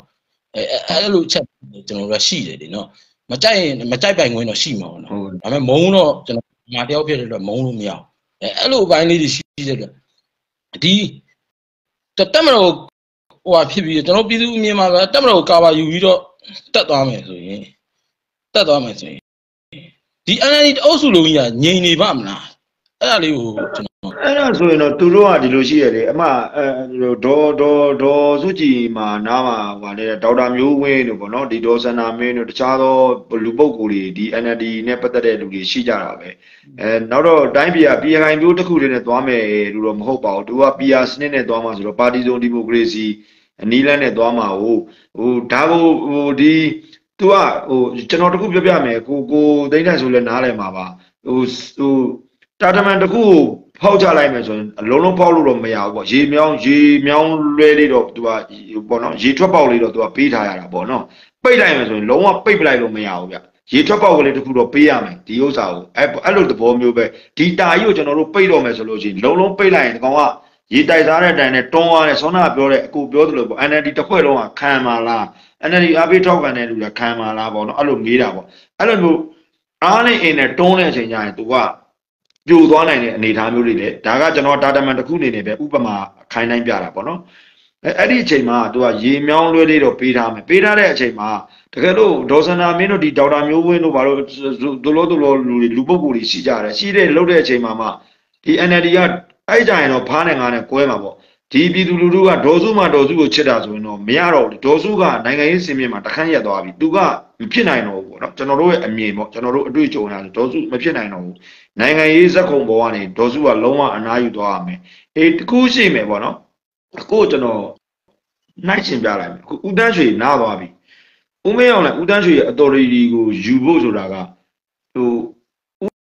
အဲအဲ့လိုချက်ကျွန်တော်တို့ကရှိတယ်လေနော်မကြိုက်ရင်မကြိုက်ပိုင်ခွင့်တော့ရှိမှာပေါ့နော်ဟုတ်ဒါပေမဲ့မုံတော့ကျွန်တော်ငါတယောက်ဖြစ်တဲ့အတွက်မုံလို့မရဘူးအဲအဲ့လိုအပိုင်းလေးတွေရှိတဲ့အတွက်ဒီတက်မတော်ဟိုဟာဖြစ်ပြီးကျွန်တော်ပြည်သူအမြင်မှာပဲတက်မတော်ကာဘာယူပြီးတော့တက်သွားမယ်ဆိုရင်တက်သွားမယ်ဆိုရင် ဒီ NLD တအုပ်စုလုံးကြီးကငြိမ်နေပါမလားအဲ့ဒါလေးကိုကျွန်အဲ့ဒါဆိုရင်တော့သူတို့ကဒီလိုရှိရတယ်အမအဲဒေါ်ဒေါ်ဒေါ်စုကြည်မှာနားမှာဟိုလေဒေါက်တာမျိုးဝင်းတို့ပေါ့နော်ဒီဒေါ်စန္နာမင်းတို့တခြားသောလူပုဂ္ဂိုလ်တွေဒီ NLD နဲ့ပတ်သက်တဲ့လူတွေရှိကြတာပဲအဲနောက်တော့တိုင်းပြည်ကပြည်ခိုင်မျိုးတစ်ခုတည်းနဲ့သွားမယ်လို့တော့မဟုတ်ပါဘူးသူက PR စနစ်နဲ့သွားမှာဆိုတော့ပါတီစုံဒီမိုကရေစီအနီးလန်းနဲ့သွားမှာဟိုဟိုဒါကိုဟိုဒီ သူကဟိုကျွန်တော်တခုပြောပြမယ်ကိုကိုသိန်းတိုင်းဆိုလဲနားလည်မှာပါဟိုဟိုတာတမန်တခုကိုဖောက်ချလိုက်မယ်ဆိုရင်အလုံးလုံးဖောက်လို့တော့မရဘူးပေါ့ရေမြောင်းရေမြောင်းလွဲလေးတော့သူကပေါ့နော်ရေထွက်ပေါက်လေးတော့သူကပေးထားရတာပေါ့နော်ပိတ်လိုက်မယ်ဆိုရင်လုံးဝပိတ်ပလိုက်လို့မရဘူးဗျရေထွက်ပေါက်ကလေးတခုတော့ပေးရမယ်ဒီဥစ္စာကိုအဲအဲ့လိုသဘောမျိုးပဲဒီတာကြီးကိုကျွန်တော်တို့ပိတ်တော့မယ်ဆိုလို့ရှိရင်လုံးလုံးပိတ်လိုက်ရင်ဒီကောင်ကရေတိုက်စားတဲ့အတိုင်းနဲ့တွန်းသွားတယ်ဆောနာပြောတဲ့အကိုပြောသလိုပေါ့ NLD တစ်ခွက်လုံးကခံမှာလား NLD အပိထောက်ခံတဲ့လူကခံမှာလားပေါ့နော်အဲ့လိုမေးတာပေါ့အဲ့လိုမျိုးအားနဲ့အင်းနဲ့တွန်းတဲ့အချိန်ကျရင်သူကပြိုသွားနိုင်တဲ့အနေအထားမျိုးတွေလေဒါကကျွန်တော်တာတမန်တစ်ခုအနေနဲ့ပဲဥပမာခိုင်းတိုင်းပြတာပေါ့နော်အဲအဲ့ဒီအချိန်မှာသူကရေမြောင်းလွှဲလေးတော့ပေးထားမယ်ပေးထားတဲ့အချိန်မှာတကယ်လို့ဒေါ်စနာမင်းတို့ဒီဒေါက်တာမျိုးဝင်းတို့ဘာလို့ဒလိုဒလိုလူတွေလူပုဂ္ဂိုလ်တွေရှိကြတယ်ရှိတဲ့လှုပ်တဲ့အချိန်မှာမှဒီ NLD ကအဲ့ကြရင်တော့ဖားနဲ့ငါးနဲ့ကွဲမှာပေါ့ ဒီပြည်သူလူထုကဒေါ်စုမှဒေါ်စုကိုချစ်တာဆိုရင်တော့မရတော့ဘူးဒေါ်စုကနိုင်ငံရေးစင်မြင့်မှာတခန့်ရက်သွားပြီသူကမဖြစ်နိုင်တော့ဘူးပေါ့နော်ကျွန်တော်တို့ရဲ့အမြင်ပေါ့ကျွန်တော်တို့အတွေ့အကြုံရတယ်ဒေါ်စုမဖြစ်နိုင်တော့ဘူးနိုင်ငံရေးဇက်ခုံပေါ်ကနေဒေါ်စုကလုံးဝအနားယူသွားရမယ်အေးတခုရှိမယ်ပေါ့နော်အခုကျွန်တော်နိုင်ချင်ပြလိုက်မယ်အခုဦးတန်းရွှေနားသွားပြီဦးမင်းအောင်လည်းဦးတန်းရွှေရဲ့ authority ကိုယူဖို့ဆိုတာကဟို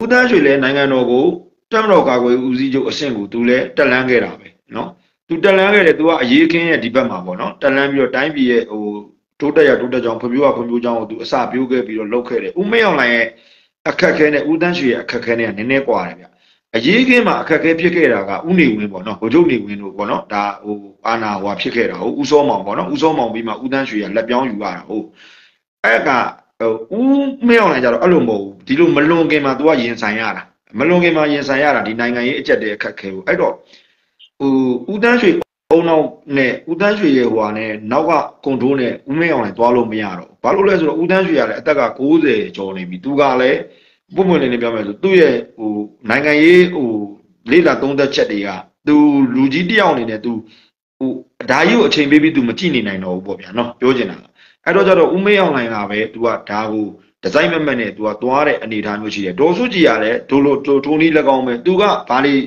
ဦးတန်းရွှေလည်းနိုင်ငံတော်ကိုတမတော်ကာကွယ်ဦးစီးချုပ်အဆင့်ကိုသူလည်းတက်လန်းခဲ့တာပဲနော် သူတက်လန်းခဲ့တယ်သူကအရေးခင်းရဲ့ဒီဘက်မှာပေါ့နော်တက်လန်းပြီးတော့တိုင်းပြည်ရဲ့ဟိုတိုးတက်ရတိုးတက်ကြောင်းဖွံ့ဖြိုးရဖွံ့ဖြိုးကြောင်းကိုသူအစပြိုးခဲ့ပြီးတော့လုပ်ခဲ့တယ်ဦးမင်းအောင်လိုင်ရဲ့အခက်ခဲနဲ့ဦးတန်းရွှေရဲ့အခက်ခဲနဲ့ကနည်းနည်းကွာတယ်ဗျအရေးခင်းမှာအခက်ခဲဖြစ်ခဲ့တာကဦးနေဝင်းပေါ့နော်ဗိုလ်ချုပ်နေဝင်းတို့ပေါ့နော်ဒါဟိုအာနာဟိုဖြစ်ခဲ့တာဟိုဦးစောမောင်ပေါ့နော်ဦးစောမောင်ပြီးမှဦးတန်းရွှေကလက်ပြောင်းယူရတာဟုတ်အဲ့ကဟိုဦးမင်းအောင်လိုင်ကြတော့အဲ့လိုမဟုတ်ဘူးဒီလိုမလွန်ခင်မှာ तू ကရင်ဆိုင်ရတာမလွန်ခင်မှာရင်ဆိုင်ရတာဒီနိုင်ငံရေးအကျက်တဲ့အခက်ခဲကိုအဲ့တော့ ဟိုဦးတန်းရွှေအုံနောက်နဲ့ဦးတန်းရွှေရဲ့ဟိုဟာနဲ့နောက်ကကွန်ထရိုးနဲ့ဦးမင်းအောင်လည်းသွားလို့မရတော့ဘာလို့လဲဆိုတော့ဦးတန်းရွှေကလည်းအသက်က60ကျော်နေပြီသူကလည်းပုံမှန်လေးနဲ့ပြောမယ်ဆိုသူ့ရဲ့ဟိုနိုင်ငံရေးဟိုလေးလာသုံးသက်ချက်တွေကသူလူကြီးတယောက်အနေနဲ့သူဟိုဒါကြီးကိုအချိန်ပေးပြီးသူမကြည့်နေနိုင်တော့ဘူးပေါ့ဗျာနော်ပြောချင်တာအဲ့တော့ကျတော့ဦးမင်းအောင်လိုင်ကပဲသူကဒါကိုဒီဇိုင်းမက်မက်နဲ့သူကသွားတဲ့အနေအထားမျိုးရှိတယ်ဒေါ်စုကြည်ကလည်းဒိုလိုထိုးနီး၎င်းပဲသူကဘာလို့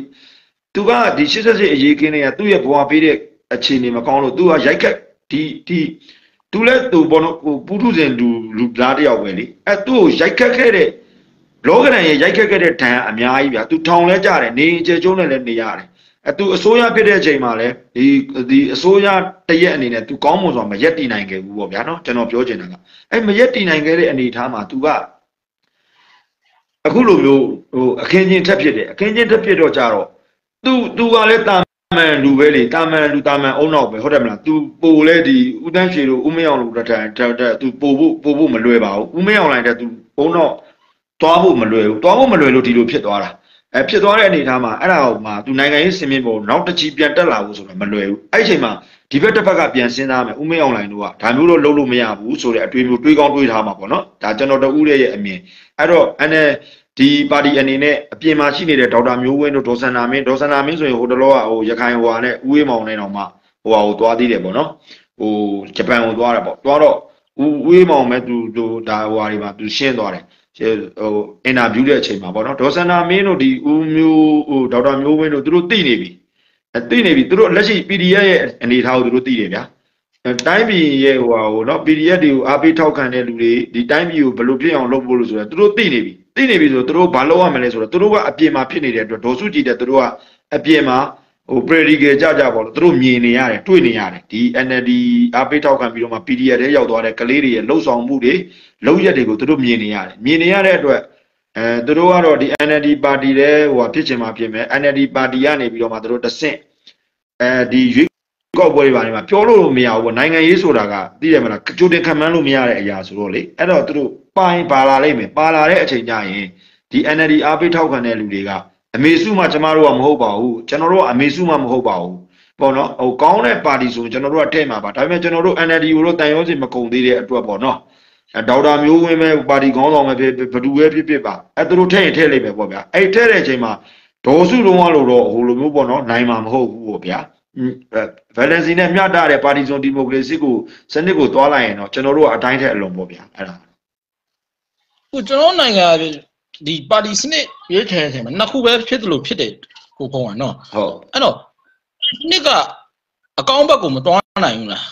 သူကဒီ88အရေးကင်းတွေကသူ့ရဲ့ဘဝပေးတဲ့အခြေအနေမကောင်းလို့သူကရိုက်ခက်ဒီဒီသူလည်းသူဘောနော်ဟိုပုထုဇဉ်လူလူသားတယောက်ပဲလေအဲသူ့ကိုရိုက်ခက်ခဲ့တဲ့လောကရန်ရဲ့ရိုက်ခက်ခဲ့တဲ့ဒဏ်အများကြီးဗျာသူထောင်လဲကြတယ်နေအကျကျုံးနဲ့လည်းနေရတယ်အဲသူအစိုးရဖြစ်တဲ့အချိန်မှာလည်းဒီဒီအစိုးရတရက်အနေနဲ့သူကောင်းမွန်စွာမရက်တည်နိုင်ခဲ့ဘူးပေါ့ဗျာနော်ကျွန်တော်ပြောချင်တာကအဲမရက်တည်နိုင်ခဲ့တဲ့အနေအထားမှာသူကအခုလိုမျိုးဟိုအခင်းချင်းထက်ဖြစ်တယ်အခင်းချင်းထက်ဖြစ်တော့ကြတော့ သူသူကလည်းတာမန်လူပဲလေတာမန်လူတာမန်အုံနောက်ပဲဟုတ်တယ်မလား तू ပိုလဲဒီဦးတန်းရွှေတို့ဦးမင်းအောင်တို့တက်တက်တက် तू ပို့ဖို့ပို့ဖို့မလွယ်ပါဘူးဦးမင်းအောင်လိုက်တဲ့ तू အုံနောက်သွားဖို့မလွယ်ဘူးသွားဖို့မလွယ်လို့ဒီလိုဖြစ်သွားတာအဲဖြစ်သွားတဲ့အနေအထားမှာအဲ့ဒါကိုမှ तू နိုင်ငံရေးစင်မြင့်ပေါ်နောက်တစ်ချီပြန်တက်လာဖို့ဆိုတာမလွယ်ဘူးအဲ့ဒီအချိန်မှာဒီဘက်တစ်ဖက်ကပြန်စဉ်းစားမယ်ဦးမင်းအောင်လိုင်တို့ကဒါမျိုးတော့လုပ်လို့မရဘူးဆိုတဲ့အတွေ့မျိုးတွေးကောင်းတွေးထားမှာပေါ့နော်ဒါကျွန်တော်တဦးရဲ့အမြင်အဲ့တော့အနေ ဒီပါတီအနေနဲ့အပြင်မှာရှိနေတဲ့ဒေါက်တာမျိုးဝင်းတို့ဒေါ်စန္နာမင်းဒေါ်စန္နာမင်းဆိုရင်ဟိုတလောကဟိုရခိုင်ဟိုဟာနဲ့ဦးဝေးမောင်နဲ့တော့မှဟိုဟာကိုသွားသေးတယ်ပေါ့နော်ဟိုဂျပန်ကိုသွားတယ်ပေါ့သွားတော့ဦးဝေးမောင်မဲ့သူသူဒါဟိုဟာတွေမှာသူရှင်းသွားတယ်ဟိုအင်တာဗျူးတဲ့အချိန်မှာပေါ့နော်ဒေါ်စန္နာမင်းတို့ဒီဦးမျိုးဟိုဒေါက်တာမျိုးဝင်းတို့သူတို့သိနေပြီအဲသိနေပြီသူတို့လက်ရှိ PDF ရဲ့အနေအထားကိုသူတို့သိတယ်ဗျာတိုင်းပြည်ရဲ့ဟိုဟာဟိုနော် PDF တွေကိုအားပေးထောက်ခံတဲ့လူတွေဒီတိုင်းပြည်ကိုဘယ်လိုဖြစ်အောင်လုပ်ဖို့လို့ဆိုတော့သူတို့သိနေပြီ သိနေပြီဆိုတော့သူတို့ဘာလုပ်ရမလဲဆိုတော့သူတို့ကအပြင်မှာဖြစ်နေတဲ့အတွက်ဒေါ်စုကြည်တဲ့သူတို့ကအပြင်မှာဟို predical ကြကြပေါ့လို့သူတို့မြင်နေရတယ်တွေ့နေရတယ်ဒီ NLD အားပေးထောက်ခံပြီးတော့မှ PDF ထဲရောက်သွားတဲ့ကလေးတွေရဲ့လှုပ်ဆောင်မှုတွေလုံရက်တွေကိုသူတို့မြင်နေရတယ်မြင်နေရတဲ့အတွက်အဲသူတို့ကတော့ဒီ NLD ပါတီတဲ့ဟိုဟာဖြစ်ချင်မှဖြစ်မယ် NLD ပါတီကနေပြီးတော့မှသူတို့တဆင့်အဲဒီရွေး ကောက်ပွဲတွေပါနေမှာပြောလို့မရဘူးပေါ့နိုင်ငံရေးဆိုတာကသိတယ်မလားကြိုတင်ခံမှန်းလို့မရတဲ့အရာဆိုတော့လေအဲ့တော့သူတို့ပိုင်းပါလာလိမ့်မယ်ပါလာတဲ့အချိန်ကျရင်ဒီ NLD အားပေးထောက်ခံတဲ့လူတွေကအမေစုမှကျမတို့ကမဟုတ်ပါဘူးကျွန်တော်တို့ကအမေစုမှမဟုတ်ပါဘူးပေါ့နော်ဟိုကောင်းတဲ့ပါတီဆိုကျွန်တော်တို့ကထဲမှာပါဒါပေမဲ့ကျွန်တော်တို့ NLD ကိုတော့တန်ရုံးစီမကုန်သေးတဲ့အတွက်ပေါ့နော်ဒေါက်တာမျိုးဝင်းပဲပါတီခေါင်းဆောင်ပဲဖြစ်ဘယ်သူပဲဖြစ်ဖြစ်ပါအဲသူတို့ထည့်ရင်ထည့်လိုက်မယ်ပေါ့ဗျာအဲ့ထည့်တဲ့အချိန်မှာဒေါ်စုလုံးဝလို့တော့ဟိုလိုမျိုးပေါ့နော်နိုင်မှာမဟုတ်ဘူးပေါ့ဗျာ ဗယ်လန်စီနဲ့မျှတတဲ့ပါတီစုံဒီမိုကရေစီကိုစနစ်ကိုသွားလိုက်ရင်တော့ကျွန်တော်တို့ကအတိုင်းထက်အလွန်ပေါ့ဗျာအဲ့ဒါခုကျွန်တော်နိုင်ငံဒီပါတီစနစ်ရွေးချယ်တယ်မှာနှစ်ခုပဲဖြစ်တယ်လို့ဖြစ်တယ်ကိုဖုံးကနော်ဟုတ်အဲ့တော့စနစ်ကအကောင်းဘက်ကိုမတွားနိုင်ဘူးလား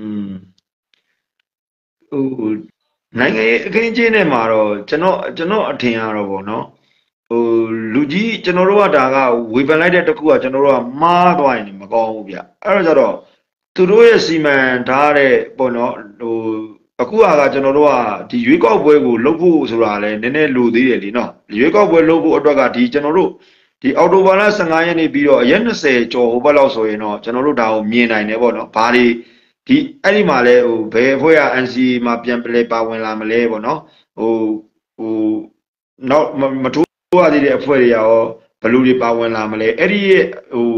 อืมဟိုနိုင်ငံရေးအခင်းချင်းထဲမှာတော့ကျွန်တော်ကျွန်တော်အထင်ရတော့ဗောနော် ဟိုလူကြီးကျွန်တော်တို့ကဒါကဝေဖန်လိုက်တဲ့တခုကကျွန်တော်တို့ကမှားသွားရင်မကောင်းဘူးဗျအဲ့တော့ကျတော့သူတို့ရဲ့စီမံထားတဲ့ပေါ့နော်ဟိုအခုကကျွန်တော်တို့ကဒီရွေးကောက်ပွဲကိုလုပ်ဖို့ဆိုတာလဲနည်းနည်းလိုသေးတယ်လीနော်ရွေးကောက်ပွဲလုပ်ဖို့အတွက်ကဒီကျွန်တော်တို့ဒီအော်တိုဘာလ15ရက်နေ့ပြီးတော့ရက်20ကျော်ဟိုဘက်လောက်ဆိုရင်တော့ကျွန်တော်တို့ဒါကိုမြင်နိုင်တယ်ပေါ့နော်ဘာတွေဒီအဲ့ဒီမှာလဲဟိုဘယ်အဖွဲ့က NCA မှာပြန်ပလဲပါဝင်လာမလဲပေါ့နော်ဟိုဟိုနောက်မထိုး ရသေးတဲ့အဖွဲ့တွေရောဘယ်လူတွေပါဝင်လာမလဲအဲ့ဒီရဲ့ဟို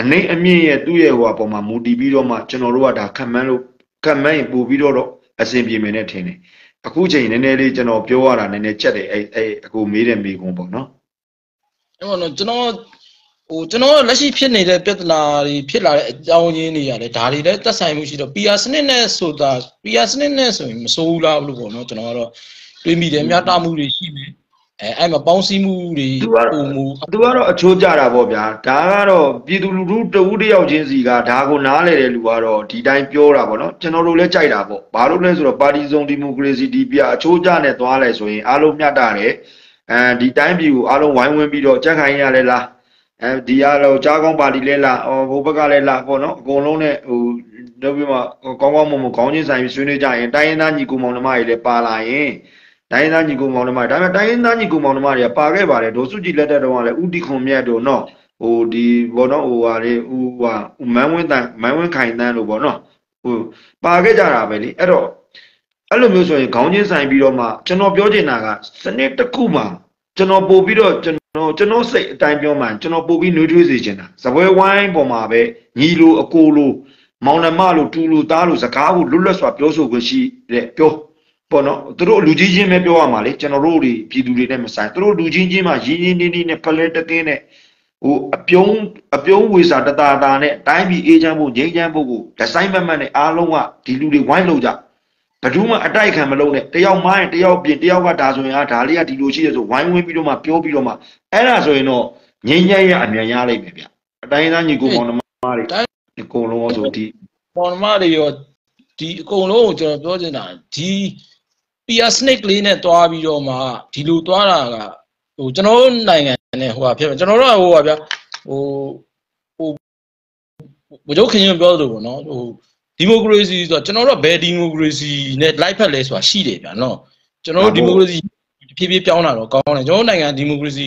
အနေအမြင့်ရဲ့သူ့ရဲ့ဟိုအပေါ်မှာမူတည်ပြီးတော့မှကျွန်တော်တို့ကဒါခံမှန်းလို့ခံမှန်းရင်ပို့ပြီးတော့တော့အဆင်ပြေမယ်နဲ့ထင်တယ်အခုချိန်နည်းနည်းလေးကျွန်တော်ပြောရတာနည်းနည်းချက်တယ်အဲ့အဲ့အခုမေးတဲ့မေးခွန်းပေါ့နော်အဲ့တော့ကျွန်တော်ဟိုကျွန်တော်လက်ရှိဖြစ်နေတဲ့ပြဿနာတွေဖြစ်လာတဲ့အကြောင်းရင်းတွေရတယ်ဒါတွေလည်းသက်ဆိုင်မှုရှိတော့ PR စနစ်နဲ့ဆိုတာ PR စနစ်နဲ့ဆိုရင်မဆိုးဘူးလားလို့ပေါ့နော်ကျွန်တော်ကတော့တွေးမိတယ်များတာမှုတွေရှိမယ် အဲအဲ့မှာပေါင်းစည်းမှုတွေသူကတော့ပုံမူသူကတော့အချိုးကြတာပေါ့ဗျာဒါကတော့ပြည်သူလူထုတဦးတစ်ယောက်ချင်းစီကဒါကိုနားလေတဲ့လူကတော့ဒီတိုင်းပြောတာပေါ့နော်ကျွန်တော်တို့လည်းကြိုက်တာပေါ့ဘာလို့လဲဆိုတော့ပါတီစုံဒီမိုကရေစီဒီပြအချိုးကြနဲ့သွားလဲဆိုရင်အားလုံးမျှတတယ်အဲဒီတိုင်းပြည်ကိုအားလုံးဝိုင်းဝန်းပြီးတော့ကြက်ခိုင်ရလဲလားအဲဒီကတော့ကြားကောင်းပါတီလဲလားဟိုဘက်ကလဲလားပေါ့နော်အကုန်လုံးနဲ့ဟိုတော့ပြီးမှကောင်းကောင်းမွန်မွန်ခေါင်းချင်းဆိုင်ပြီးဆွေးနွေးကြရင်တိုင်းရင်းသားညီကိုမောင်နှမတွေလည်းပါလာရင် တိုင်းရင်းသားညီကိုမောင်နှမတွေဒါပေမဲ့တိုင်းရင်းသားညီကိုမောင်နှမတွေကပါခဲ့ပါတယ်ဒေါ်စုကြည်လက်ထက်တုန်းကလည်းဥတီခွန်မြတ်တို့နော်ဟိုဒီဘောနော်ဟိုဟာလေဟိုဟာမန်းဝင်းတန်မန်းဝင်းခိုင်တန်းလို့ပေါ့နော်ဟိုပါခဲ့ကြတာပဲလေအဲ့တော့အဲ့လိုမျိုးဆိုရင်ခေါင်းချင်းဆိုင်ပြီးတော့မှကျွန်တော်ပြောချင်တာကစနစ်တစ်ခုမှာကျွန်တော်ပို့ပြီးတော့ကျွန်တော်ကျွန်တော်စိတ်အတိုင်းပြောမှကျွန်တော်ပို့ပြီးနှွေးထွေးစေချင်တာစပွဲဝိုင်းပေါ်မှာပဲညီလိုအကိုလိုမောင်နှမလိုတူလိုသားလိုစကားကိုလွတ်လပ်စွာပြောဆိုခွင့်ရှိတဲ့ပြော ပေါ့နော်သူတို့လူကြီးချင်းပဲပြောရမှာလေကျွန်တော်တို့တွေပြည်သူတွေနဲ့မဆိုင်သူတို့လူချင်းချင်းမှာရင်းရင်းနှီးနှီးနဲ့ဖလဲတကင်းနဲ့ဟိုအပြုံးအပြုံးဝေစာတတာတာနဲ့တိုင်းပြည်အေးချမ်းဖို့ငြိမ်းချမ်းဖို့ကိုဒီဇိုင်းမတ်မတ်နဲ့အားလုံးကဒီလူတွေဝိုင်းလို့ကြဘယ်သူမှအတိုက်ခံမလုပ်နဲ့တယောက်မိုင်းတယောက်ပြင်တယောက်ကဒါဆိုရင်အာဒါလေးကဒီလိုရှိတယ်ဆိုဝိုင်းဝန်းပြီးတော့မှပြောပြီးတော့မှအဲ့ဒါဆိုရင်တော့ငြိမ်းချမ်းရအမြန်ရလိမ့်မယ်ဗျအတိုင်းသားညီကိုမောင်နှမတွေအကုန်လုံးဆိုဒီပေါ်မတွေရောဒီအကုန်လုံးကိုကျွန်တော်ပြောချင်တာဒီ PR snake လေးနဲ့တွားပြီးတော့မှဒီလိုတွားတာကဟိုကျွန်တော်တို့နိုင်ငံနဲ့ဟိုဟာဖြစ်မယ်ကျွန်တော်တို့ကဟိုဟာဗျာဟိုဟိုဘုရားခင်ရင်ပြောသလိုပေါ့နော်ဟိုဒီမိုကရေစီဆိုတော့ကျွန်တော်တို့ကဘယ်ဒီမိုကရေစီနဲ့လိုက်ဖက်လဲဆိုတာရှိတယ်ဗျာနော်ကျွန်တော်တို့ဒီမိုကရေစီဖြည်းဖြည်းပြောင်းလာတော့ကောင်းတယ်ကျွန်တော်တို့နိုင်ငံဒီမိုကရေစီ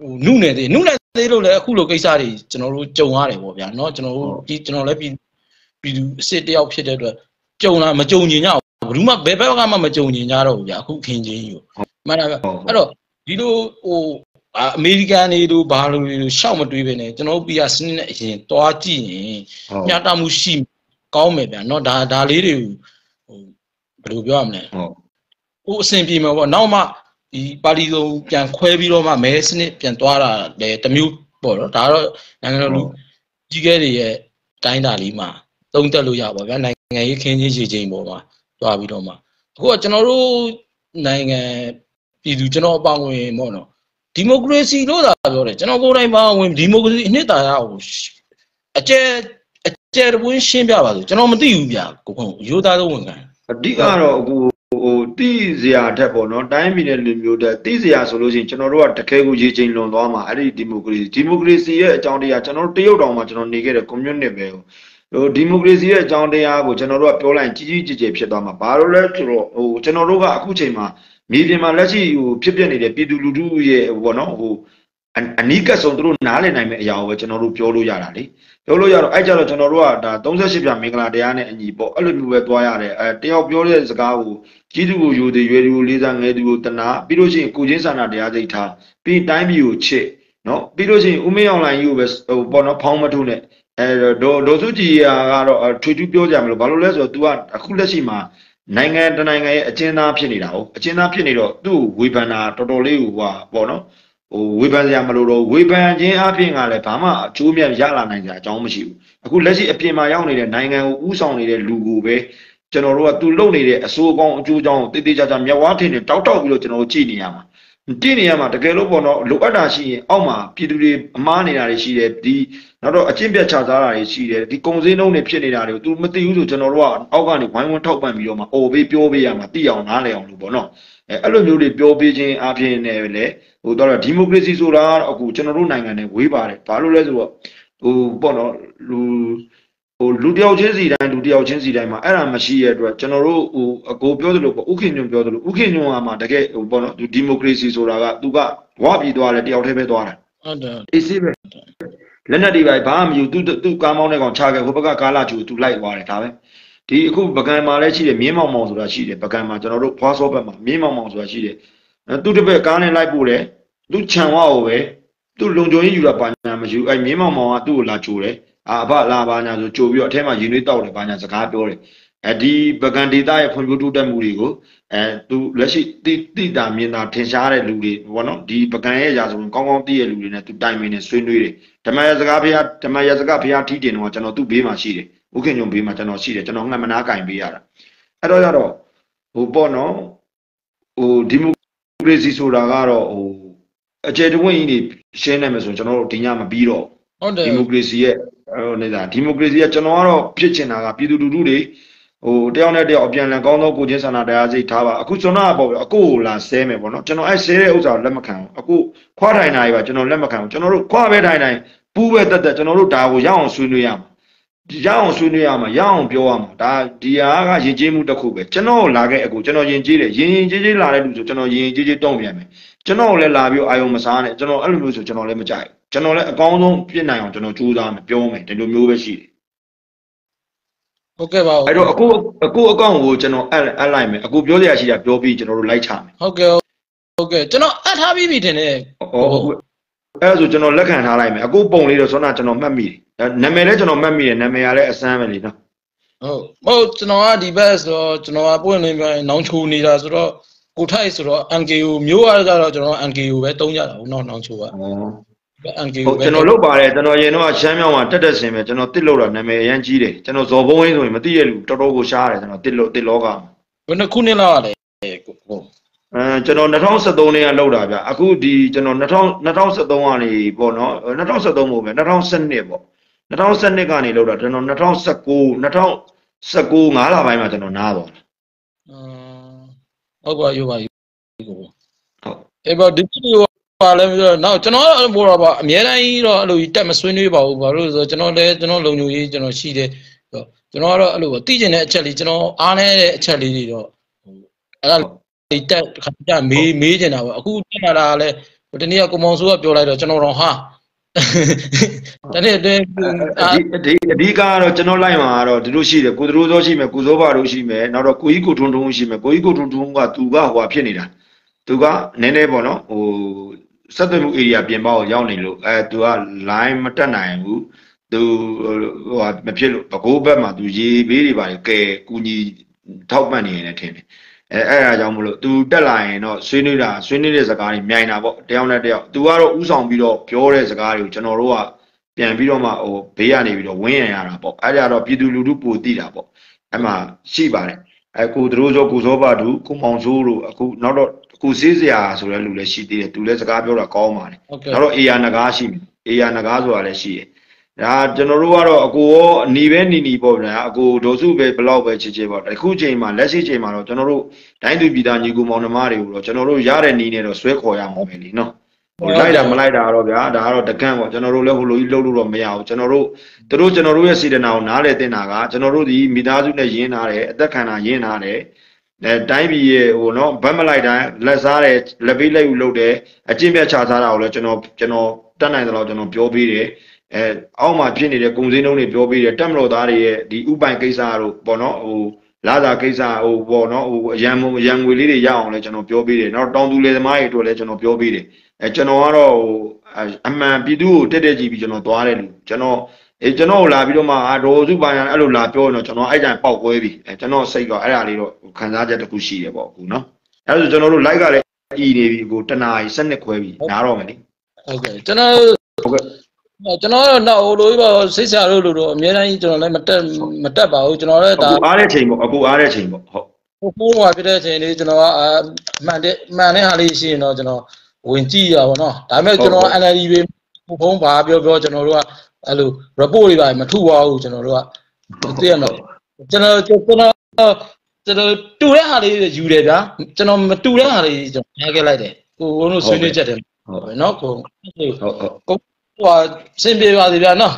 ဟိုနုနယ်သေးနုနယ်သေးလို့လည်းအခုလိုကိစ္စတွေကျွန်တော်တို့ကြုံရတယ်ပေါ့ဗျာနော်ကျွန်တော်တို့ဒီကျွန်တော်လည်းပြည်ပြည်သူအစ်စ်တယောက်ဖြစ်တဲ့အတွက်ကြုံလာမကြုံညင်ကြ ဘူးဘယ်သူမှဘယ်ဘက်ကမှမကြုံညင်ကြတော့ဘူးဗျာအခုခင်ချင်းကြီးကိုမှန်တာဗျအဲ့တော့ဒီလိုဟိုအမေရိကန်တွေတို့ဘာလို့ရှောက်မတွေးပဲနဲ့ကျွန်တော်တို့ပြည်စနစ်နဲ့အရင်တွားကြည့်ရင်ညှတာမှုရှိကောင်းမယ်ဗျာเนาะဒါဒါလေးတွေကိုဟိုဘယ်လိုပြောရမလဲ ဟုတ် ဟိုအဆင်ပြေမှာပေါ့နောက်မှဒီပါတီစုံပြန်ခွဲပြီးတော့မှမဲစနစ်ပြန်သွားတာလေတစ်မျိုးပေါ့နော်ဒါကတော့နိုင်ငံတော်လူကြီးကဲတွေရဲ့တိုင်းတာလေးမှာသုံးသက်လို့ရပါဗျာနိုင်ငံရေးခင်းချင်းချေချင်းပေါ်မှာ သွားပြီးတော့မှအခုကကျွန်တော်တို့နိုင်ငံပြည်သူကျွန်တော်အပောင်းဝင်ပေါ့နော်ဒီမိုကရေစီလို့သာပြောတယ်ကျွန်တော်ကိုယ်တိုင်ပါဝင်ဒီမိုကရေစီအနှစ်သာရကိုအကျဲအကျဲတပွင်းရှင်းပြပါဆိုကျွန်တော်မသိဘူးဗျာကိုကုန်းရိုးသားသောဝန်ခံအဓိကတော့အခုဟိုတိစရာအထက်ပေါ့နော်တိုင်းပြည်နဲ့လူမျိုးတဲ့တိစရာဆိုလို့ရှိရင်ကျွန်တော်တို့ကတကယ်ကိုရေချိန်လွန်သွားမှာအဲ့ဒီဒီမိုကရေစီဒီမိုကရေစီရဲ့အကြောင်းတရားကျွန်တော်တို့တရုတ်တောင်မှာကျွန်တော်နေခဲ့တဲ့ community ပဲဟို ဒီမိုကရေစီရဲ့အကြောင်းတရားကိုကျွန်တော်တို့ကပြောလိုက်ကြီးကြီးကျယ်ကျယ်ဖြစ်သွားမှာဘာလို့လဲဆိုတော့ဟိုကျွန်တော်တို့ကအခုချိန်မှာမြေပြင်မှာလက်ရှိဟိုဖြစ်ပျက်နေတဲ့ပြည်သူလူထုရဲ့ဟိုပေါ့နော်ဟိုအနီးကပ်ဆုံးသူတို့နားလည်နိုင်မယ့်အရာကိုပဲကျွန်တော်တို့ပြောလို့ရတာလေပြောလို့ရတော့အဲ့ကြတော့ကျွန်တော်တို့ကဒါ38ပြမင်္ဂလာတရားနဲ့အညီပေါ့အဲ့လိုမျိုးပဲသွားရတယ်အဲတယောက်ပြောတဲ့စကားကိုကြီးသူကိုယူသည်ရွယ်သူကိုလေးစားငယ်သူကိုတနာပြီးလို့ရှိရင်ကိုချင်းစာနာတရားစိတ်ထားပြီးတိုင်းပြည်ကိုချစ်နော်ပြီးလို့ရှိရင်ဦးမင်းအောင်လိုင်းကြီးကိုပဲဟိုပေါ့နော်ဖောင်းမထုနဲ့ အဲဒေါ်ဒေါ်စုကြည်ကတော့ထွေထူးပြောကြမလို့ဘာလို့လဲဆိုတော့ तू ကအခုလက်ရှိမှာနိုင်ငံတနိုင်ငံရဲ့အကျဉ်းသားဖြစ်နေတာဟုတ်အကျဉ်းသားဖြစ်နေတော့သူ့ကိုဝေဖန်တာတော်တော်လေးဟိုဟာပေါ့နော်ဟိုဝေဖန်စရာမလိုတော့ဝေဖန်ခြင်းအပြင်ကလည်းဘာမှအကျိုးမြတ်ရလာနိုင်စရာအကြောင်းမရှိဘူးအခုလက်ရှိအပြင်မှာရောက်နေတဲ့နိုင်ငံကိုဥဆောင်နေတဲ့လူကိုပဲကျွန်တော်တို့ကသူလုံနေတဲ့အဆိုးအကောင်းအကျိုးအကြောင်းကိုတိတိကျကျမျက်ဝါးထင်နေတောက်တောက်ပြီးတော့ကျွန်တော်တို့ကြည့်နေရမှာ ကြည့်နေရမှာတကယ်လို့ပေါ့နော်လိုအပ်တာရှိရင်အောက်မှာပြည်သူတွေအမားနေတာတွေရှိတယ်ဒီနောက်တော့အချင်းပြတ်ချစားတာတွေရှိတယ်ဒီကုံစင်းနှုံးတွေဖြစ်နေတာတွေကို तू မသိဘူးဆိုကျွန်တော်တို့ကအောက်ကနေဝိုင်းဝန်းထောက်ပံ့ပြီးတော့မှအော်ပေးပြောပေးရမှာသိအောင်နားလည်အောင်လို့ပေါ့နော်အဲအဲ့လိုမျိုးတွေပြောပေးခြင်းအပြင်နဲ့လေဟိုတော့ဒီမိုကရေစီဆိုတာကတော့အခုကျွန်တော်တို့နိုင်ငံနဲ့ဝေးပါတယ်ဘာလို့လဲဆိုတော့ဟိုပေါ့နော်လူ ဟိုလူတယောက်ချင်းစီတိုင်းလူတယောက်ချင်းစီတိုင်းမှာအဲ့ဒါမရှိရတဲ့အတွက်ကျွန်တော်တို့ဟိုအကိုပြောသလိုပေါ့ဥခင်ညွန့်ပြောသလိုဥခင်ညွန့်ကမှတကယ်ဟိုပေါ့နော်ဒီမိုကရေစီဆိုတာကသူကဝါပြီးသွားတယ်တယောက်တည်းပဲသွားတာဟုတ်တယ်အေးစေးပဲလက်နက်တွေပဲဘာမှမယူသူသူကားမောင်းတဲ့ကောင်ချခဲ့ဟိုဘက်ကကားလာချူသူလိုက်သွားတယ်ဒါပဲဒီအခုပကံမှာလည်းရှိတယ်မြင်းမောင်မောင်ဆိုတာရှိတယ်ပကံမှာကျွန်တော်တို့ဖွားစောဘက်မှာမြင်းမောင်မောင်ဆိုတာရှိတယ်အဲသူတစ်ဘက်ကားနဲ့လိုက်ပို့တယ်သူခြံဝါကိုပဲသူလုံကြုံရေးယူတာပါညာမယူအဲမြင်းမောင်မောင်ကသူ့ကိုလာကြိုတယ် အာအဖလာပါညာဆိုကြိုပြီးတော့အထက်မှာရင်သွေးတောက်တယ်ပါညာစကားပြောတယ်အဲဒီပကံဒေတာရဲ့ဖွံ့ဖြိုးတိုးတက်မှုတွေကိုအဲသူလက်ရှိတိတိတာမြင်တာထင်ရှားတဲ့လူတွေဘောနော်ဒီပကံရဲ့ຢာဆိုရင်ကောင်းကောင်းသိတဲ့လူတွေနဲ့သူတိုင်ပင်နေဆွေးနွေးတယ်ဓမ္မရစကားဖះဓမ္မရစကားဖះထီးတင်တော့ကျွန်တော်သူ့ဘေးမှာရှိတယ်ဥခင်ညုံဘေးမှာကျွန်တော်ရှိတယ်ကျွန်တော်ငှက်မနာကင်ပေးရတာအဲ့တော့ကြတော့ဟိုပေါ့နော်ဟိုဒီမိုကရေစီဆိုတာကတော့ဟိုအကျယ်တဝင့်ကြီးနေရှင်းနိုင်မယ်ဆိုရင်ကျွန်တော်တို့ဒီညမပြီးတော့ဟုတ်တယ်ဒီမိုကရေစီရဲ့ ဟိုနေတာဒီမိုကရေစီကကျွန်တော်ကတော့ဖြစ်ချင်တာကပြည်သူလူထုတွေဟိုတယောက်နဲ့တယောက်အပြန်အလှန်ကောင်းသောကိုချင်းဆန္ဒတရားစိတ်ထားပါအခုကျွန်တော်ကပေါ့ဗျအကိုကိုလာဆဲမယ်ပေါ့နော်ကျွန်တော်အဲ့ဆဲတဲ့ဥစ္စာကိုလက်မခံဘူးအခုခွားထိုင်တာကြီးပါကျွန်တော်လက်မခံဘူးကျွန်တော်တို့ခွားပဲထိုင်တိုင်းပူးပဲတက်တက်ကျွန်တော်တို့ဒါကိုရအောင်ဆွေးနွေးရမှာရအောင်ဆွေးနွေးရမှာရအောင်ပြောရမှာဒါဒီဟာကယဉ်ကျေးမှုတစ်ခုပဲကျွန်တော်လာခဲ့အကိုကျွန်တော်ယဉ်ကျေးတယ်ယဉ်ယဉ်ကျေးကျေးလာတဲ့လူဆိုကျွန်တော်ယဉ်ယဉ်ကျေးကျေးတုံ့ပြန်မယ်ကျွန်တော်လည်းလာပြီးအာယုံမစားနဲ့ကျွန်တော်အဲ့လိုမျိုးဆိုကျွန်တော်လည်းမကြိုက် ကျွန်တော်လည်းအကောင်းဆုံးပြစ်နိုင်အောင်ကျွန်တော်ကြိုးစားမယ်ပြောမယ်ဒီလိုမျိုးပဲရှိတယ်ဟုတ်ကဲ့ပါအဲ့တော့အခုအခုအကောင့်ကိုကျွန်တော်အပ်အပ်လိုက်မယ်အခုပြောစရာရှိတာပြောပြီးကျွန်တော်တို့လိုက်ချမယ်ဟုတ်ကဲ့ဟုတ်ကဲ့ကျွန်တော်အပ်ထားပြီးပြီထင်တယ်ဟောဟုတ်အဲ့ဒါဆိုကျွန်တော်လက်ခံထားလိုက်မယ်အခုပုံလေးတော့ဆွမ်းနာကျွန်တော်မှတ်မိတယ်နာမည်လည်းကျွန်တော်မှတ်မိတယ်နာမည်ကလည်းအစမ်းပဲလीနော်ဟုတ်ဟုတ်ကျွန်တော်ကဒီဘက်ဆိုတော့ကျွန်တော်ကပွင့်လင်းပြောရင်နောင်ချိုနေတာဆိုတော့ကိုထိုက်ဆိုတော့ NKO မျိုးရကြတော့ကျွန်တော် NKO ပဲတုံးကြတာဟုတ်နော်နောင်ချိုက NKO ဟုတ်ပဲကျွန်တော်လုပ်ပါတယ်ကျွန်တော်ရင်တော့ရှမ်းမြောင်မှာတက်တက်ဆင်ပဲကျွန်တော်တစ်လို့တာနာမည်အရင်ကြီးတယ်ကျွန်တော်ဇော်ဘုံဝင်းဆိုရင်မသိရလူတော်တော်ကိုရှားတယ်ကျွန်တော်တစ်လို့တစ်လောကမှာဘယ်နှစ်ခုနှစ်လောက်ရလဲကိုကိုအဲကျွန်တော်2013နဲ့ကလောက်တာဗျအခုဒီကျွန်တော်2000 2013ကနေပေါ့နော်2013မို့ပဲ2012ပေါ့2012ကနေလောက်တာကျွန်တော်2019 2019 5လပိုင်းမှာကျွန်တော်နားသွားတာအမ်ဟုတ်ပါရောပါကိုဟုတ်အေးပါဒီဗီဒီယို ပါလဲပြောတော့ကျွန်တော်ကတော့ဘောတော့ပါအများတိုင်းတော့အဲ့လိုကြီးတက်မဆွေးနွေးပါဘူးဘာလို့လဲဆိုတော့ကျွန်တော်လည်းကျွန်တော်လုံညိုရေးကျွန်တော်ရှိတယ်ကျွန်တော်ကတော့အဲ့လိုသိကျင်တဲ့အချက်လေးကျွန်တော်အားနေတဲ့အချက်လေးတွေတော့ဟိုအဲ့ဒါလေးတက်ခါကြမေးမေးကျင်တာပေါ့အခုတက်လာတာကလည်းဟိုတနေ့ကကိုမောင်စိုးကပြောလိုက်တော့ကျွန်တော်တော့ဟာတနေ့အတွင်းအဒီအဒီကတော့ကျွန်တော်လိုက်မှာကတော့ဒီလိုရှိတယ်ကိုသူတို့သောရှိမယ်ကိုစောပါတို့ရှိမယ်နောက်တော့ကိုကြီးကိုထွန်းထွန်းရှိမယ်ကိုကြီးကိုထွန်းထွန်းကသူကဟိုဟာဖြစ်နေတာသူကနည်းနည်းပေါ့နော်ဟို ဆက်သွယ်မှု area ပြင်ပကိုရောက်နေလို့အဲသူက line မတက်နိုင်ဘူးသူဟိုဟာမဖြစ်လို့ဘကိုးဘက်မှာသူရေဘေးတွေပါလေကဲကူညီထောက်ပံ့နေတယ်ထင်တယ်အဲအဲ့ဒါကြောင့်မလို့ तू တက်လာရင်တော့ဆွေးနွေးတာဆွေးနွေးတဲ့စကားတွေမြိုင်တာပေါ့တယောက်နဲ့တယောက် तू ကတော့ဥဆောင်ပြီးတော့ပြောတဲ့စကားတွေကိုကျွန်တော်တို့ကပြန်ပြီးတော့မှဟိုဘေးကနေပြီးတော့ဝင်းရံရတာပေါ့အဲ့ဒါတော့ပြည်သူလူထုပိုသိတာပေါ့အဲ့မှာရှိပါတယ်အဲကိုသူတို့ဆိုကိုစောပါတူကိုမောင်စိုးတို့အခုနောက်တော့ ကိုစေးစရာဆိုတဲ့လူလည်းရှိသေးတယ်သူလည်းစကားပြောတာကောင်းပါတယ်ဟုတ်ကဲ့နောက်တော့အေယာနဂါရှိမယ်အေယာနဂါဆိုတာလည်းရှိတယ်ဒါကျွန်တော်တို့ကတော့အကိုရောအနီပဲနီနီပေါ့ဗျာအကိုဒေါစုပဲဘလောက်ပဲချစ်ချစ်ပေါ့တခုချိန်မှာလက်ရှိချိန်မှာတော့ကျွန်တော်တို့တိုင်းသူပြည်သားညီကိုမောင်နှမတွေကိုတော့ကျွန်တော်တို့ရတဲ့နီးနဲ့တော့ဆွဲခေါ်ရမှာပဲလीနော်ဟိုလိုက်တာမလိုက်တာတော့ဗျာဒါကတော့တကန့်ပေါ့ကျွန်တော်တို့လည်းဟိုလိုကြီးလှုပ်လို့တော့မရဘူးကျွန်တော်တို့သူတို့ကျွန်တော်တို့ရဲ့စေတနာကိုနားလည်တင်တာကကျွန်တော်တို့ဒီမိသားစုနဲ့ရင်းထားတယ်အသက်ခံတာရင်းထားတယ် အဲတိုင်းပြည်ရဲ့ဟိုနော်ဗတ်မလိုက်တိုင်းလက်စားတယ်လက်ပေးလက်ယူလုပ်တယ်အကျင့်ပြတ်ချစားတာကိုလည်းကျွန်တော်ကျွန်တော်တတ်နိုင်သလောက်ကျွန်တော်ပြောပေးတယ်အဲအောက်မှာဖြစ်နေတဲ့ကုံစင်းတုံးတွေပြောပေးတယ်တက်မလို့သားတွေရဲ့ဒီဥပိုင်ကိစ္စတို့ပေါ့နော်ဟိုလာသာကိစ္စဟိုပေါ့နော်ဟိုအရန်မုံအရန်ငွေလေးတွေရအောင်လည်းကျွန်တော်ပြောပေးတယ်နောက်တောင်သူလေသမားတွေအတွက်လည်းကျွန်တော်ပြောပေးတယ်အဲကျွန်တော်ကတော့ဟိုအအမှန်ပြည်သူကိုတက်တက်ကြည့်ပြီးကျွန်တော်သွားတယ်လူကျွန်တော် အေးကျွန်တော်လာပြီးတော့မှအာဒေါ်စုပိုင်းအဲ့လိုလာပြောရင်တော့ကျွန်တော်အဲ့တိုင်းပေါက်ကွဲပြီအဲကျွန်တော်စိတ်ကအဲ့ဒါလေးတော့ခံစားချက်တစ်ခုရှိတယ်ပေါ့အခုနော်အဲ့ဒါဆိုကျွန်တော်တို့ like ကလည်းအီနေပြီအခုတနာရီ7နှစ်ခွဲပြီနားတော့မယ်လေဟုတ်ကဲ့ကျွန်တော်ဟုတ်ကဲ့ကျွန်တော်တော့နောက်ဟိုလိုပဲစိတ်ဆရာတို့လိုတော့အများတိုင်းကျွန်တော်လည်းမတက်မတက်ပါဘူးကျွန်တော်လည်းအခုဒါအားတဲ့ချိန်ပေါ့အခုအားတဲ့ချိန်ပေါ့ဟုတ်ဟိုဖုန်းဟွာဖြစ်တဲ့အချိန်လေးကျွန်တော်ကအမှန်တဲ့မှန်တဲ့ဟာလေးရှိရင်တော့ကျွန်တော်ဝင်ကြည့်ရပါတော့ဒါပေမဲ့ကျွန်တော် NLD ပဲဟိုဖုန်းဘာပြောပြောကျွန်တော်တို့က အဲ့လို report တွေပါမထုပါဘူးကျွန်တော်တို့ကသိရမလားကျွန်တော်ကျွန်တော်ကျွန်တော်တူတဲ့ဟာလေးယူတယ်ဗျာကျွန်တော်မတူတဲ့ဟာလေးကျွန်တော်ညှခဲ့လိုက်တယ်ကိုဘုန်းတို့ဆွေးနွေးချက်တယ်ဟုတ်နော်ကိုဟုတ်ဟုတ်ဟိုဟာစင်ပြေပါသေးဗျာနော်